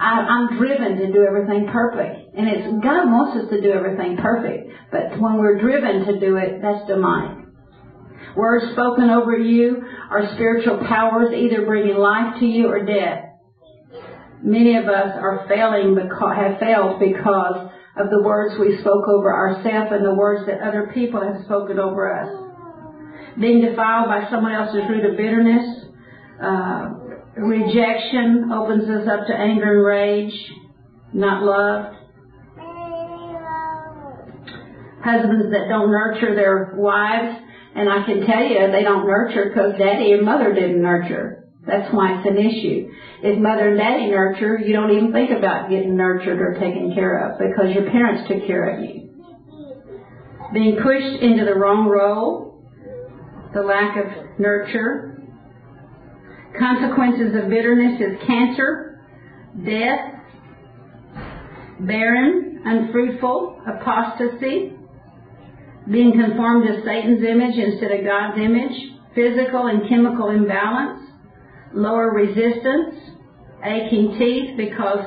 I, I'm driven to do everything perfect, and it's God wants us to do everything perfect. But when we're driven to do it, that's demonic. Words spoken over you are spiritual powers, either bringing life to you or death. Many of us are failing because have failed because of the words we spoke over ourselves and the words that other people have spoken over us. Being defiled by someone else's root of bitterness, uh, rejection opens us up to anger and rage, not love. Husbands that don't nurture their wives, and I can tell you they don't nurture because daddy and mother didn't nurture. That's why it's an issue. If mother and daddy nurture, you don't even think about getting nurtured or taken care of because your parents took care of you. Being pushed into the wrong role, the lack of nurture. Consequences of bitterness is cancer, death, barren, unfruitful, apostasy, being conformed to Satan's image instead of God's image, physical and chemical imbalance, lower resistance, aching teeth because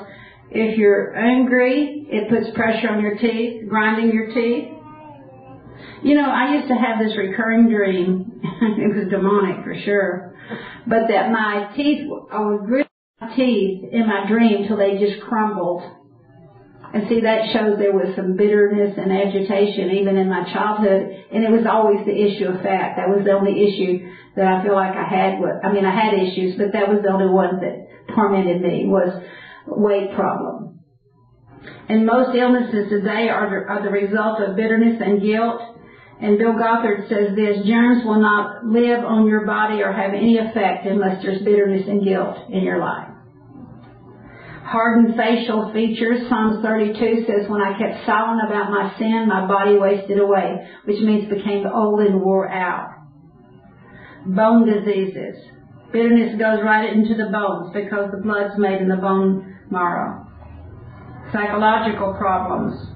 if you're angry, it puts pressure on your teeth, grinding your teeth. You know, I used to have this recurring dream. it was demonic for sure. But that my teeth, I would grit my teeth in my dream till they just crumbled. And see, that shows there was some bitterness and agitation even in my childhood. And it was always the issue of fat. That was the only issue that I feel like I had. I mean, I had issues, but that was the only one that tormented me was weight problem. And most illnesses today are are the result of bitterness and guilt. And Bill Gothard says this, germs will not live on your body or have any effect unless there's bitterness and guilt in your life. Hardened facial features, Psalms 32 says, when I kept silent about my sin, my body wasted away, which means became old and wore out bone diseases. Bitterness goes right into the bones because the blood's made in the bone marrow. Psychological problems,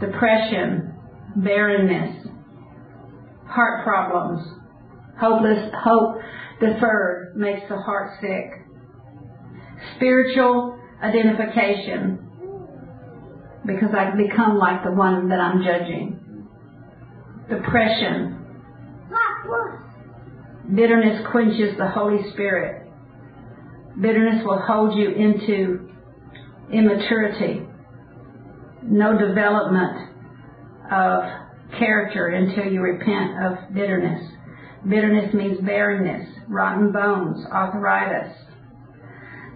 depression, barrenness, heart problems, hopeless hope deferred makes the heart sick. Spiritual identification because I become like the one that I'm judging. depression. Bitterness quenches the Holy Spirit. Bitterness will hold you into immaturity. No development of character until you repent of bitterness. Bitterness means barrenness, rotten bones, arthritis.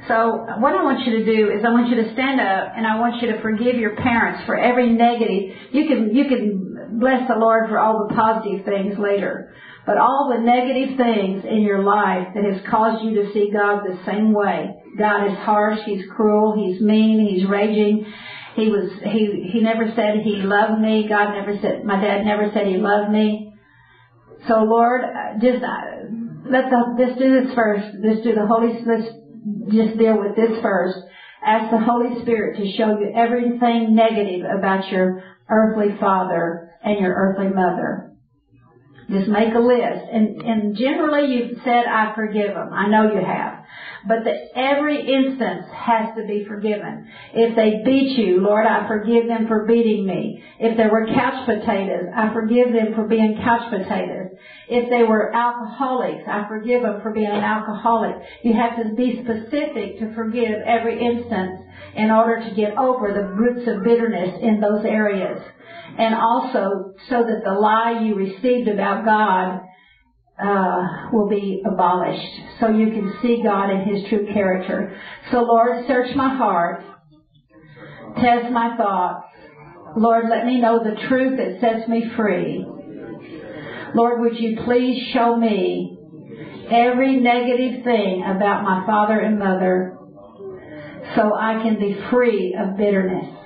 So what I want you to do is I want you to stand up and I want you to forgive your parents for every negative. You can, you can bless the Lord for all the positive things later. But all the negative things in your life that has caused you to see God the same way. God is harsh, He's cruel, He's mean, He's raging. He was, he, he never said He loved me. God never said, my dad never said He loved me. So Lord, just, uh, let the, let's do this first. Let's do the Holy, let's just deal with this first. Ask the Holy Spirit to show you everything negative about your earthly father and your earthly mother. Just make a list. And, and generally you've said, I forgive them. I know you have. But the, every instance has to be forgiven. If they beat you, Lord, I forgive them for beating me. If they were couch potatoes, I forgive them for being couch potatoes. If they were alcoholics, I forgive them for being an alcoholic. You have to be specific to forgive every instance in order to get over the roots of bitterness in those areas and also so that the lie you received about God uh, will be abolished, so you can see God in His true character. So Lord, search my heart, test my thoughts. Lord, let me know the truth that sets me free. Lord, would you please show me every negative thing about my father and mother so I can be free of bitterness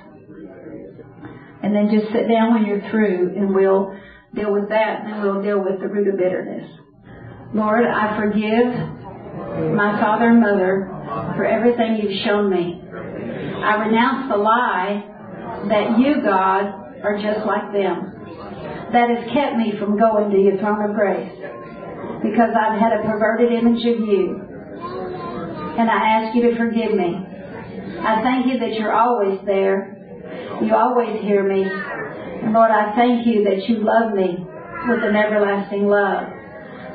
and then just sit down when you're through and we'll deal with that and then we'll deal with the root of bitterness. Lord, I forgive my father and mother for everything you've shown me. I renounce the lie that you, God, are just like them. That has kept me from going to your throne of grace because I've had a perverted image of you. And I ask you to forgive me. I thank you that you're always there you always hear me. And Lord, I thank you that you love me with an everlasting love.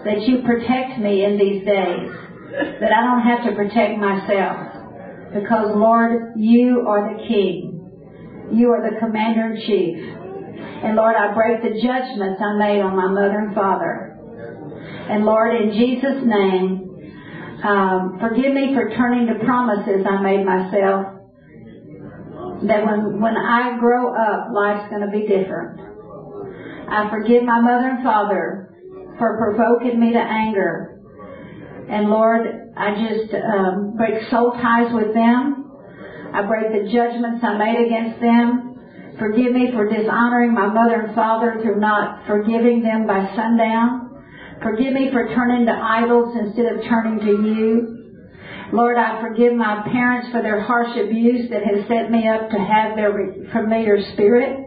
That you protect me in these days. That I don't have to protect myself. Because Lord, you are the King. You are the Commander in Chief. And Lord, I break the judgments I made on my mother and father. And Lord, in Jesus' name, um, forgive me for turning to promises I made myself that when, when I grow up, life's going to be different. I forgive my mother and father for provoking me to anger. And Lord, I just um, break soul ties with them. I break the judgments I made against them. Forgive me for dishonoring my mother and father through not forgiving them by sundown. Forgive me for turning to idols instead of turning to you. Lord, I forgive my parents for their harsh abuse that has set me up to have their familiar spirit.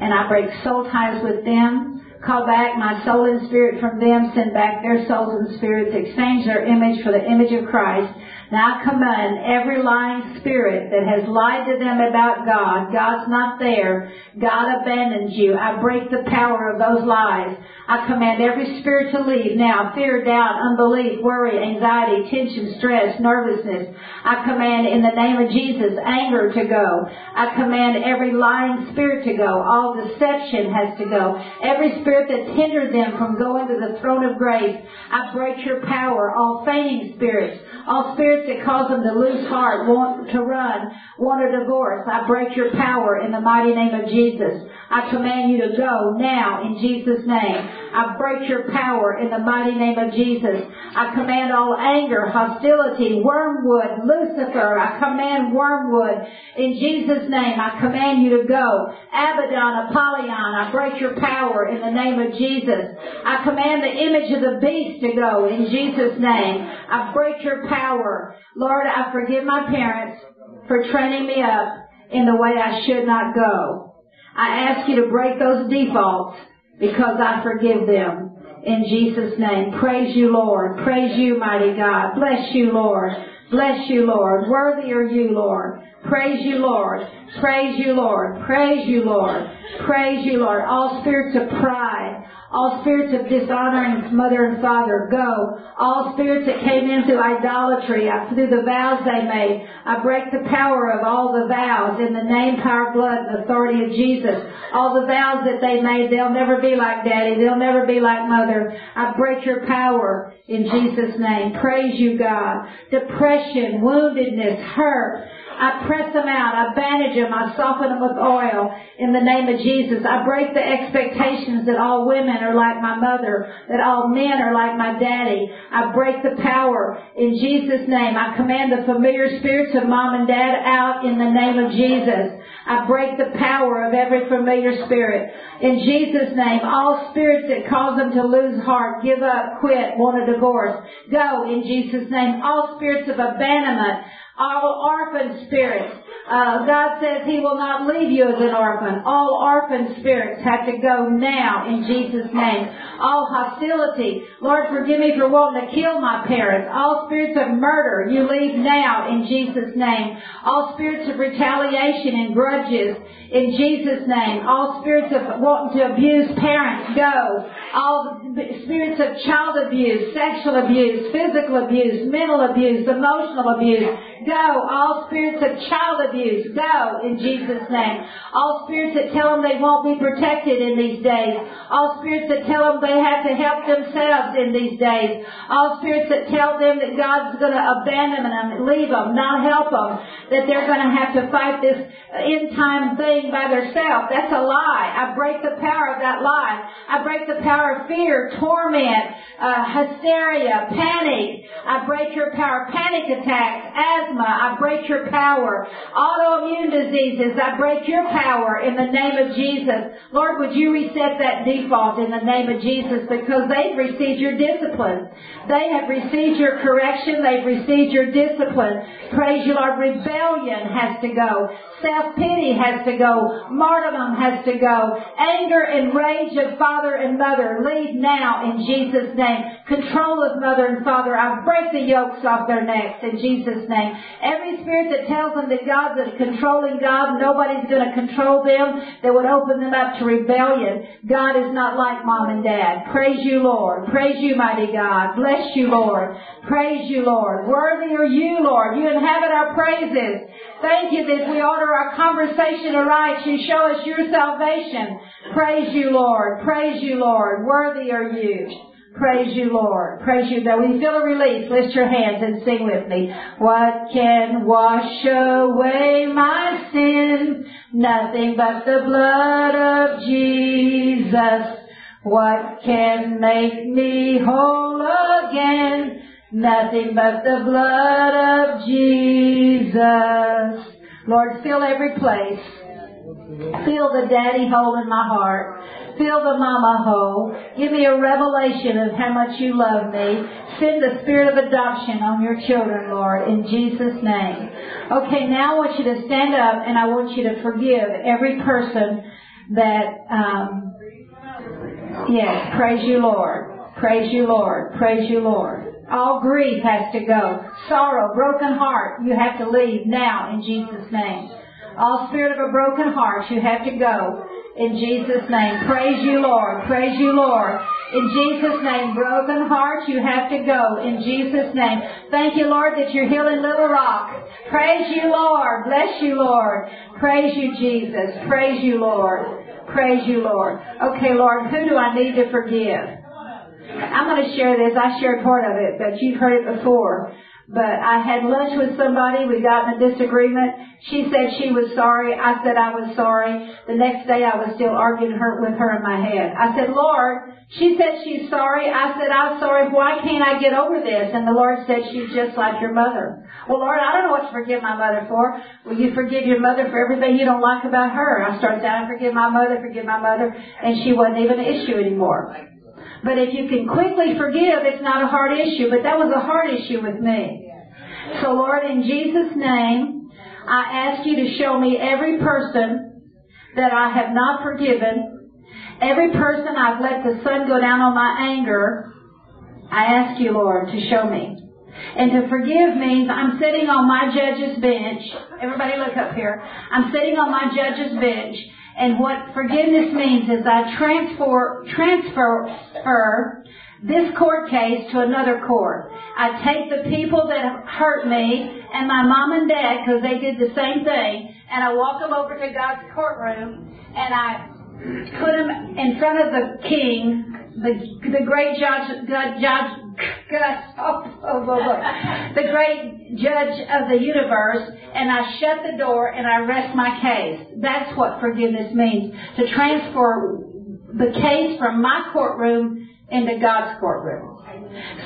And I break soul ties with them. Call back my soul and spirit from them. Send back their souls and spirits. Exchange their image for the image of Christ now I command every lying spirit that has lied to them about God, God's not there, God abandons you. I break the power of those lies. I command every spirit to leave now. Fear, doubt, unbelief, worry, anxiety, tension, stress, nervousness. I command in the name of Jesus anger to go. I command every lying spirit to go. All deception has to go. Every spirit that's hindered them from going to the throne of grace. I break your power. All fainting spirits. All spirits that cause them to lose heart, want to run, want a divorce. I break your power in the mighty name of Jesus. I command you to go now in Jesus' name. I break your power in the mighty name of Jesus. I command all anger, hostility, wormwood, Lucifer. I command wormwood in Jesus' name. I command you to go. Abaddon, Apollyon, I break your power in the name of Jesus. I command the image of the beast to go in Jesus' name. I break your power Lord, I forgive my parents for training me up in the way I should not go. I ask you to break those defaults because I forgive them. In Jesus' name. Praise you, Lord. Praise you, mighty God. Bless you, Lord. Bless you, Lord. Worthy are you, Lord. Praise you, Lord. Praise you, Lord. Praise you, Lord. Praise you, Lord. All spirits of pride, all spirits of dishonoring mother and father, go. All spirits that came in through idolatry, uh, through the vows they made, I break the power of all the vows in the name, power, blood, and authority of Jesus. All the vows that they made, they'll never be like daddy. They'll never be like mother. I break your power in Jesus' name. Praise you, God. Depression, woundedness, hurt, I press them out. I bandage them. I soften them with oil in the name of Jesus. I break the expectations that all women are like my mother, that all men are like my daddy. I break the power in Jesus' name. I command the familiar spirits of mom and dad out in the name of Jesus. I break the power of every familiar spirit. In Jesus' name, all spirits that cause them to lose heart, give up, quit, want a divorce, go in Jesus' name. All spirits of abandonment, all orphan spirits. Uh, God says He will not leave you as an orphan. All orphan spirits have to go now in Jesus' name. All hostility. Lord, forgive me for wanting to kill my parents. All spirits of murder, you leave now in Jesus' name. All spirits of retaliation and grudges, in Jesus' name. All spirits of wanting to abuse parents, go. All spirits of child abuse, sexual abuse, physical abuse, mental abuse, emotional abuse, go. All spirits of child abuse, go in Jesus' name. All spirits that tell them they won't be protected in these days. All spirits that tell them they have to help themselves in these days. All spirits that tell them that God's going to abandon them, leave them, not help them, that they're going to have to fight this end time thing by themselves. That's a lie. I break the power of that lie. I break the power of fear, torment, uh, hysteria, panic. I break your power. Panic attacks, asthma. I break your power. Autoimmune diseases. I break your power in the name of Jesus. Lord, would you reset that default in the name of Jesus because they've received your discipline. They have received your correction. They've received your discipline. Praise you, Lord. Rebellion has to go. Self-pity has to go. Martyrdom has to go. Anger and rage of father and mother, leave now in Jesus' name. Control of mother and father, I break the yokes off their necks in Jesus' name. Every spirit that tells them that God's a controlling God, nobody's going to control them, that would open them up to rebellion. God is not like mom and dad. Praise you, Lord. Praise you, mighty God. Bless you, Lord. Praise you, Lord. Worthy are you, Lord. You inhabit our praises. Thank you that we order our conversation aright. You show us your salvation. Praise you, Lord. Praise you, Lord. Worthy are you. Praise you, Lord. Praise you. Now, when you feel a release, lift your hands and sing with me. What can wash away my sin? Nothing but the blood of Jesus. What can make me whole again? Nothing but the blood of Jesus. Lord, fill every place. Fill the daddy hole in my heart. Fill the mama hole. Give me a revelation of how much you love me. Send the spirit of adoption on your children, Lord, in Jesus' name. Okay, now I want you to stand up and I want you to forgive every person that, um, yes, praise you, Lord. Praise you, Lord. Praise you, Lord. All grief has to go. Sorrow, broken heart, you have to leave now in Jesus' name. All spirit of a broken heart, you have to go in Jesus' name. Praise you, Lord. Praise you, Lord. In Jesus' name, broken heart, you have to go. In Jesus' name. Thank you, Lord, that you're healing Little Rock. Praise you, Lord. Bless you, Lord. Praise you, Jesus. Praise you, Lord. Praise you, Lord. Okay, Lord, who do I need to forgive? I'm going to share this. I shared part of it, but you've heard it before. But I had lunch with somebody. We got in a disagreement. She said she was sorry. I said I was sorry. The next day I was still arguing her, with her in my head. I said, Lord, she said she's sorry. I said, I'm sorry. Why can't I get over this? And the Lord said, she's just like your mother. Well, Lord, I don't know what to forgive my mother for. Will you forgive your mother for everything you don't like about her? I started down, forgive my mother, forgive my mother. And she wasn't even an issue anymore. But if you can quickly forgive, it's not a hard issue. But that was a hard issue with me. So Lord, in Jesus' name, I ask you to show me every person that I have not forgiven, every person I've let the sun go down on my anger. I ask you, Lord, to show me. And to forgive means I'm sitting on my judge's bench. Everybody look up here. I'm sitting on my judge's bench. And what forgiveness means is I transfer, transfer this court case to another court. I take the people that hurt me and my mom and dad, because they did the same thing, and I walk them over to God's courtroom and I put them in front of the king, the the great judge, judge, judge oh, oh, oh, the great judge of the universe, and I shut the door and I rest my case. That's what forgiveness means. To transfer the case from my courtroom into God's courtroom.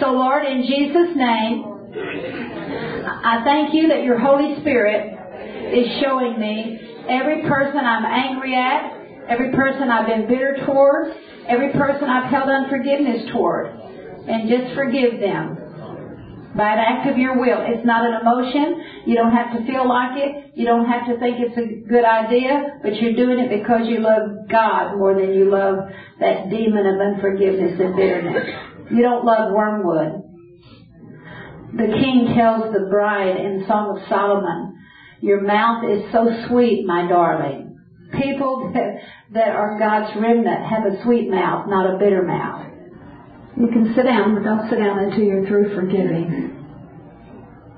So Lord, in Jesus' name, I thank you that your Holy Spirit is showing me every person I'm angry at, every person I've been bitter toward, every person I've held unforgiveness toward, and just forgive them by an act of your will. It's not an emotion. You don't have to feel like it. You don't have to think it's a good idea, but you're doing it because you love God more than you love that demon of unforgiveness and bitterness. You don't love wormwood. The king tells the bride in Song of Solomon, your mouth is so sweet, my darling. People that, that are God's remnant have a sweet mouth, not a bitter mouth. You can sit down, but don't sit down until you're through forgiving.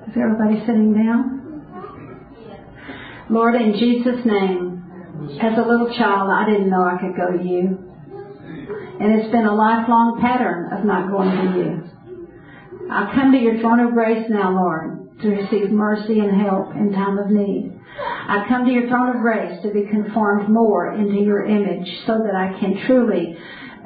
Is everybody sitting down? Lord, in Jesus' name, as a little child, I didn't know I could go to you. And it's been a lifelong pattern of not going to you. I come to your throne of grace now, Lord, to receive mercy and help in time of need. I come to your throne of grace to be conformed more into your image so that I can truly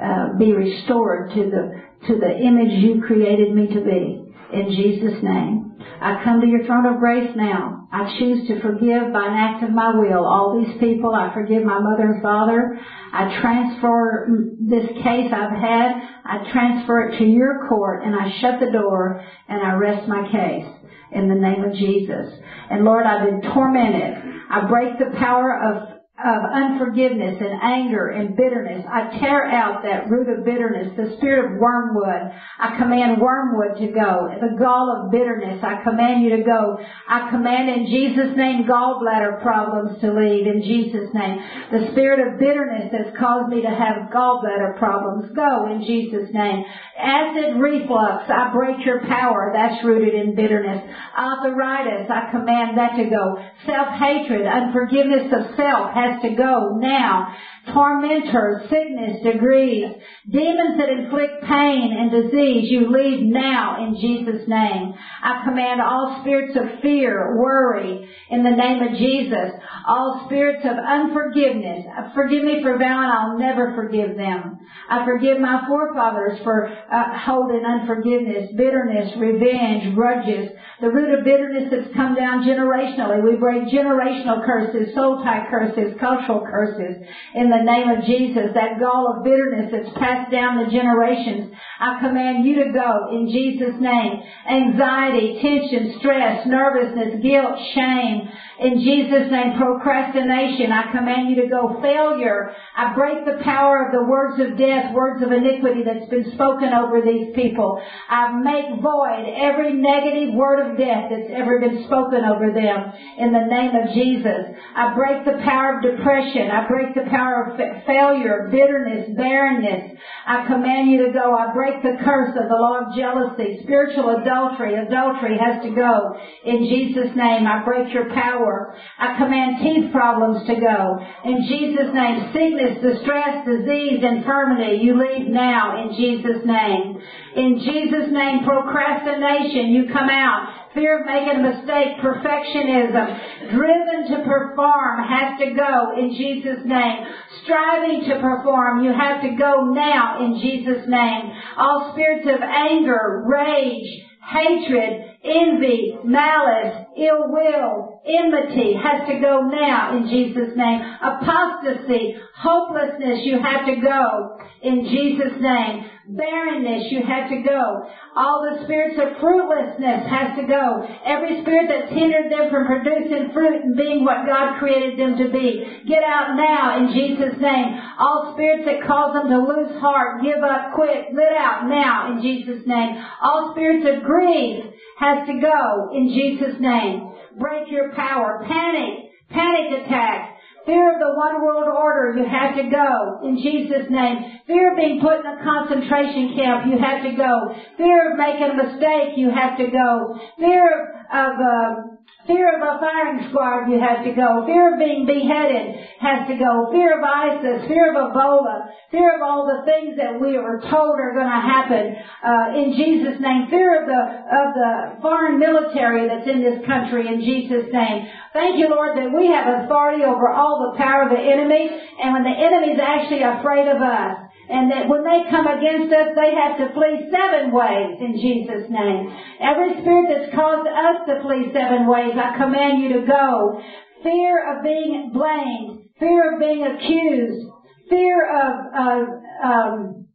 uh, be restored to the to the image you created me to be. In Jesus' name. I come to your throne of grace now. I choose to forgive by an act of my will all these people. I forgive my mother and father. I transfer this case I've had. I transfer it to your court and I shut the door and I rest my case in the name of Jesus. And Lord, I've been tormented. I break the power of of unforgiveness and anger and bitterness. I tear out that root of bitterness, the spirit of wormwood. I command wormwood to go. The gall of bitterness, I command you to go. I command in Jesus' name gallbladder problems to leave in Jesus' name. The spirit of bitterness has caused me to have gallbladder problems. Go in Jesus' name. Acid reflux, I break your power. That's rooted in bitterness. Arthritis, I command that to go. Self-hatred, unforgiveness of self has to go now. Tormentors, sickness, degrees, demons that inflict pain and disease, you leave now in Jesus' name. I command all spirits of fear, worry, in the name of Jesus. All spirits of unforgiveness, forgive me for vowing I'll never forgive them. I forgive my forefathers for uh, holding unforgiveness, bitterness, revenge, grudges, the root of bitterness that's come down generationally. We break generational curses, soul tie curses, cultural curses in the name of Jesus. That gall of bitterness that's passed down the generations. I command you to go in Jesus' name. Anxiety, tension, stress, nervousness, guilt, shame, in Jesus' name, procrastination, I command you to go. Failure, I break the power of the words of death, words of iniquity that's been spoken over these people. I make void every negative word of death that's ever been spoken over them in the name of Jesus. I break the power of depression. I break the power of failure, bitterness, barrenness. I command you to go. I break the curse of the law of jealousy, spiritual adultery. Adultery has to go. In Jesus' name, I break your power. I command teeth problems to go. In Jesus' name, sickness, distress, disease, infirmity, you leave now in Jesus' name. In Jesus' name, procrastination, you come out. Fear of making a mistake, perfectionism, driven to perform has to go in Jesus' name. Striving to perform, you have to go now in Jesus' name. All spirits of anger, rage, hatred, envy, malice, ill will, enmity has to go now in Jesus' name. Apostasy, hopelessness, you have to go in Jesus' name. Barrenness, you have to go. All the spirits of fruitlessness has to go. Every spirit that's hindered them from producing fruit and being what God created them to be. Get out now in Jesus' name. All spirits that cause them to lose heart, give up, quit, let out now in Jesus' name. All spirits of grief has to go in Jesus' name. Break your power. Panic, panic attacks, Fear of the one world order, you have to go in Jesus' name. Fear of being put in a concentration camp, you have to go. Fear of making a mistake, you have to go. Fear of, uh, Fear of a firing squad, you have to go. Fear of being beheaded has to go. Fear of ISIS, fear of Ebola, fear of all the things that we are told are going to happen uh, in Jesus' name. Fear of the of the foreign military that's in this country in Jesus' name. Thank you, Lord, that we have authority over all the power of the enemy, and when the enemy is actually afraid of us, and that when they come against us, they have to flee seven ways in Jesus' name. Every spirit that's caused us to flee seven ways, I command you to go. Fear of being blamed, fear of being accused, fear of, of um,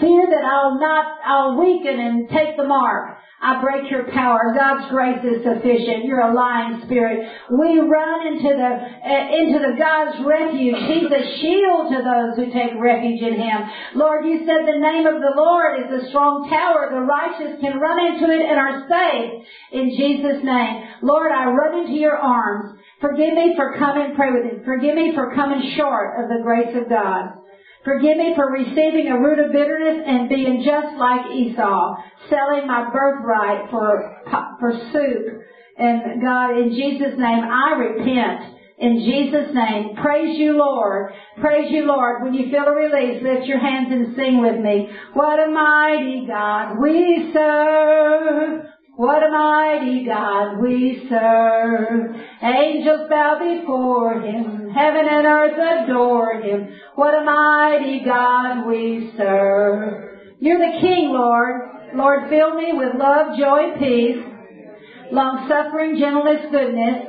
fear that I'll not, I'll weaken and take the mark. I break your power. God's grace is sufficient. You're a lying spirit. We run into the uh, into the God's refuge. He's a shield to those who take refuge in Him. Lord, you said the name of the Lord is a strong tower. The righteous can run into it and are safe. In Jesus' name, Lord, I run into your arms. Forgive me for coming, pray with you. Forgive me for coming short of the grace of God. Forgive me for receiving a root of bitterness and being just like Esau, selling my birthright for, for soup. And God, in Jesus' name, I repent. In Jesus' name, praise you, Lord. Praise you, Lord. When you feel a release, lift your hands and sing with me. What a mighty God we serve. What a mighty God we serve. Angels bow before him. Heaven and earth adore him. What a mighty God we serve. You're the King, Lord. Lord, fill me with love, joy, peace, long suffering, gentleness, goodness,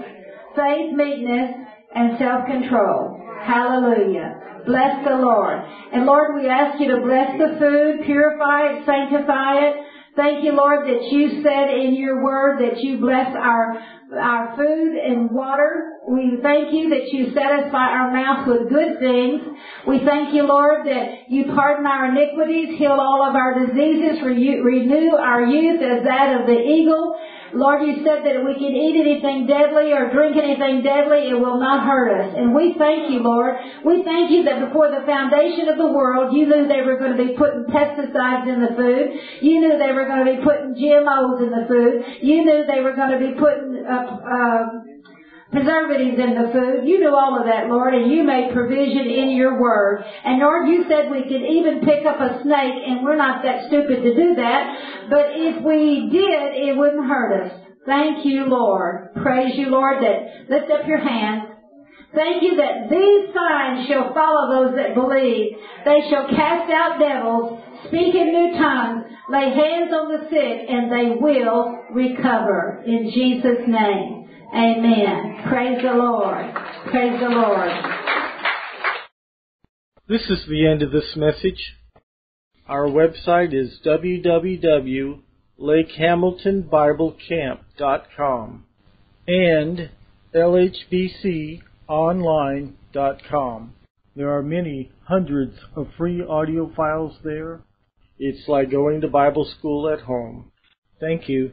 faith, meekness, and self-control. Hallelujah. Bless the Lord. And Lord, we ask you to bless the food, purify it, sanctify it, Thank you, Lord, that you said in your word that you bless our our food and water. We thank you that you satisfy our mouth with good things. We thank you, Lord, that you pardon our iniquities, heal all of our diseases, renew our youth as that of the eagle. Lord, you said that if we can eat anything deadly or drink anything deadly, it will not hurt us. And we thank you, Lord. We thank you that before the foundation of the world, you knew they were going to be putting pesticides in the food. You knew they were going to be putting GMOs in the food. You knew they were going to be putting uh, uh, preservatives in the food. You knew all of that, Lord, and you made provision in your word. And Lord, you said we could even pick up a snake, and we're not that stupid to do that. But if we did, it wouldn't hurt us. Thank you, Lord. Praise you, Lord, that lift up your hands. Thank you that these signs shall follow those that believe. They shall cast out devils, speak in new tongues, lay hands on the sick, and they will recover. In Jesus' name. Amen. Praise the Lord. Praise the Lord. This is the end of this message. Our website is www.lakehamiltonbiblecamp.com and lhbconline.com. There are many hundreds of free audio files there. It's like going to Bible school at home. Thank you.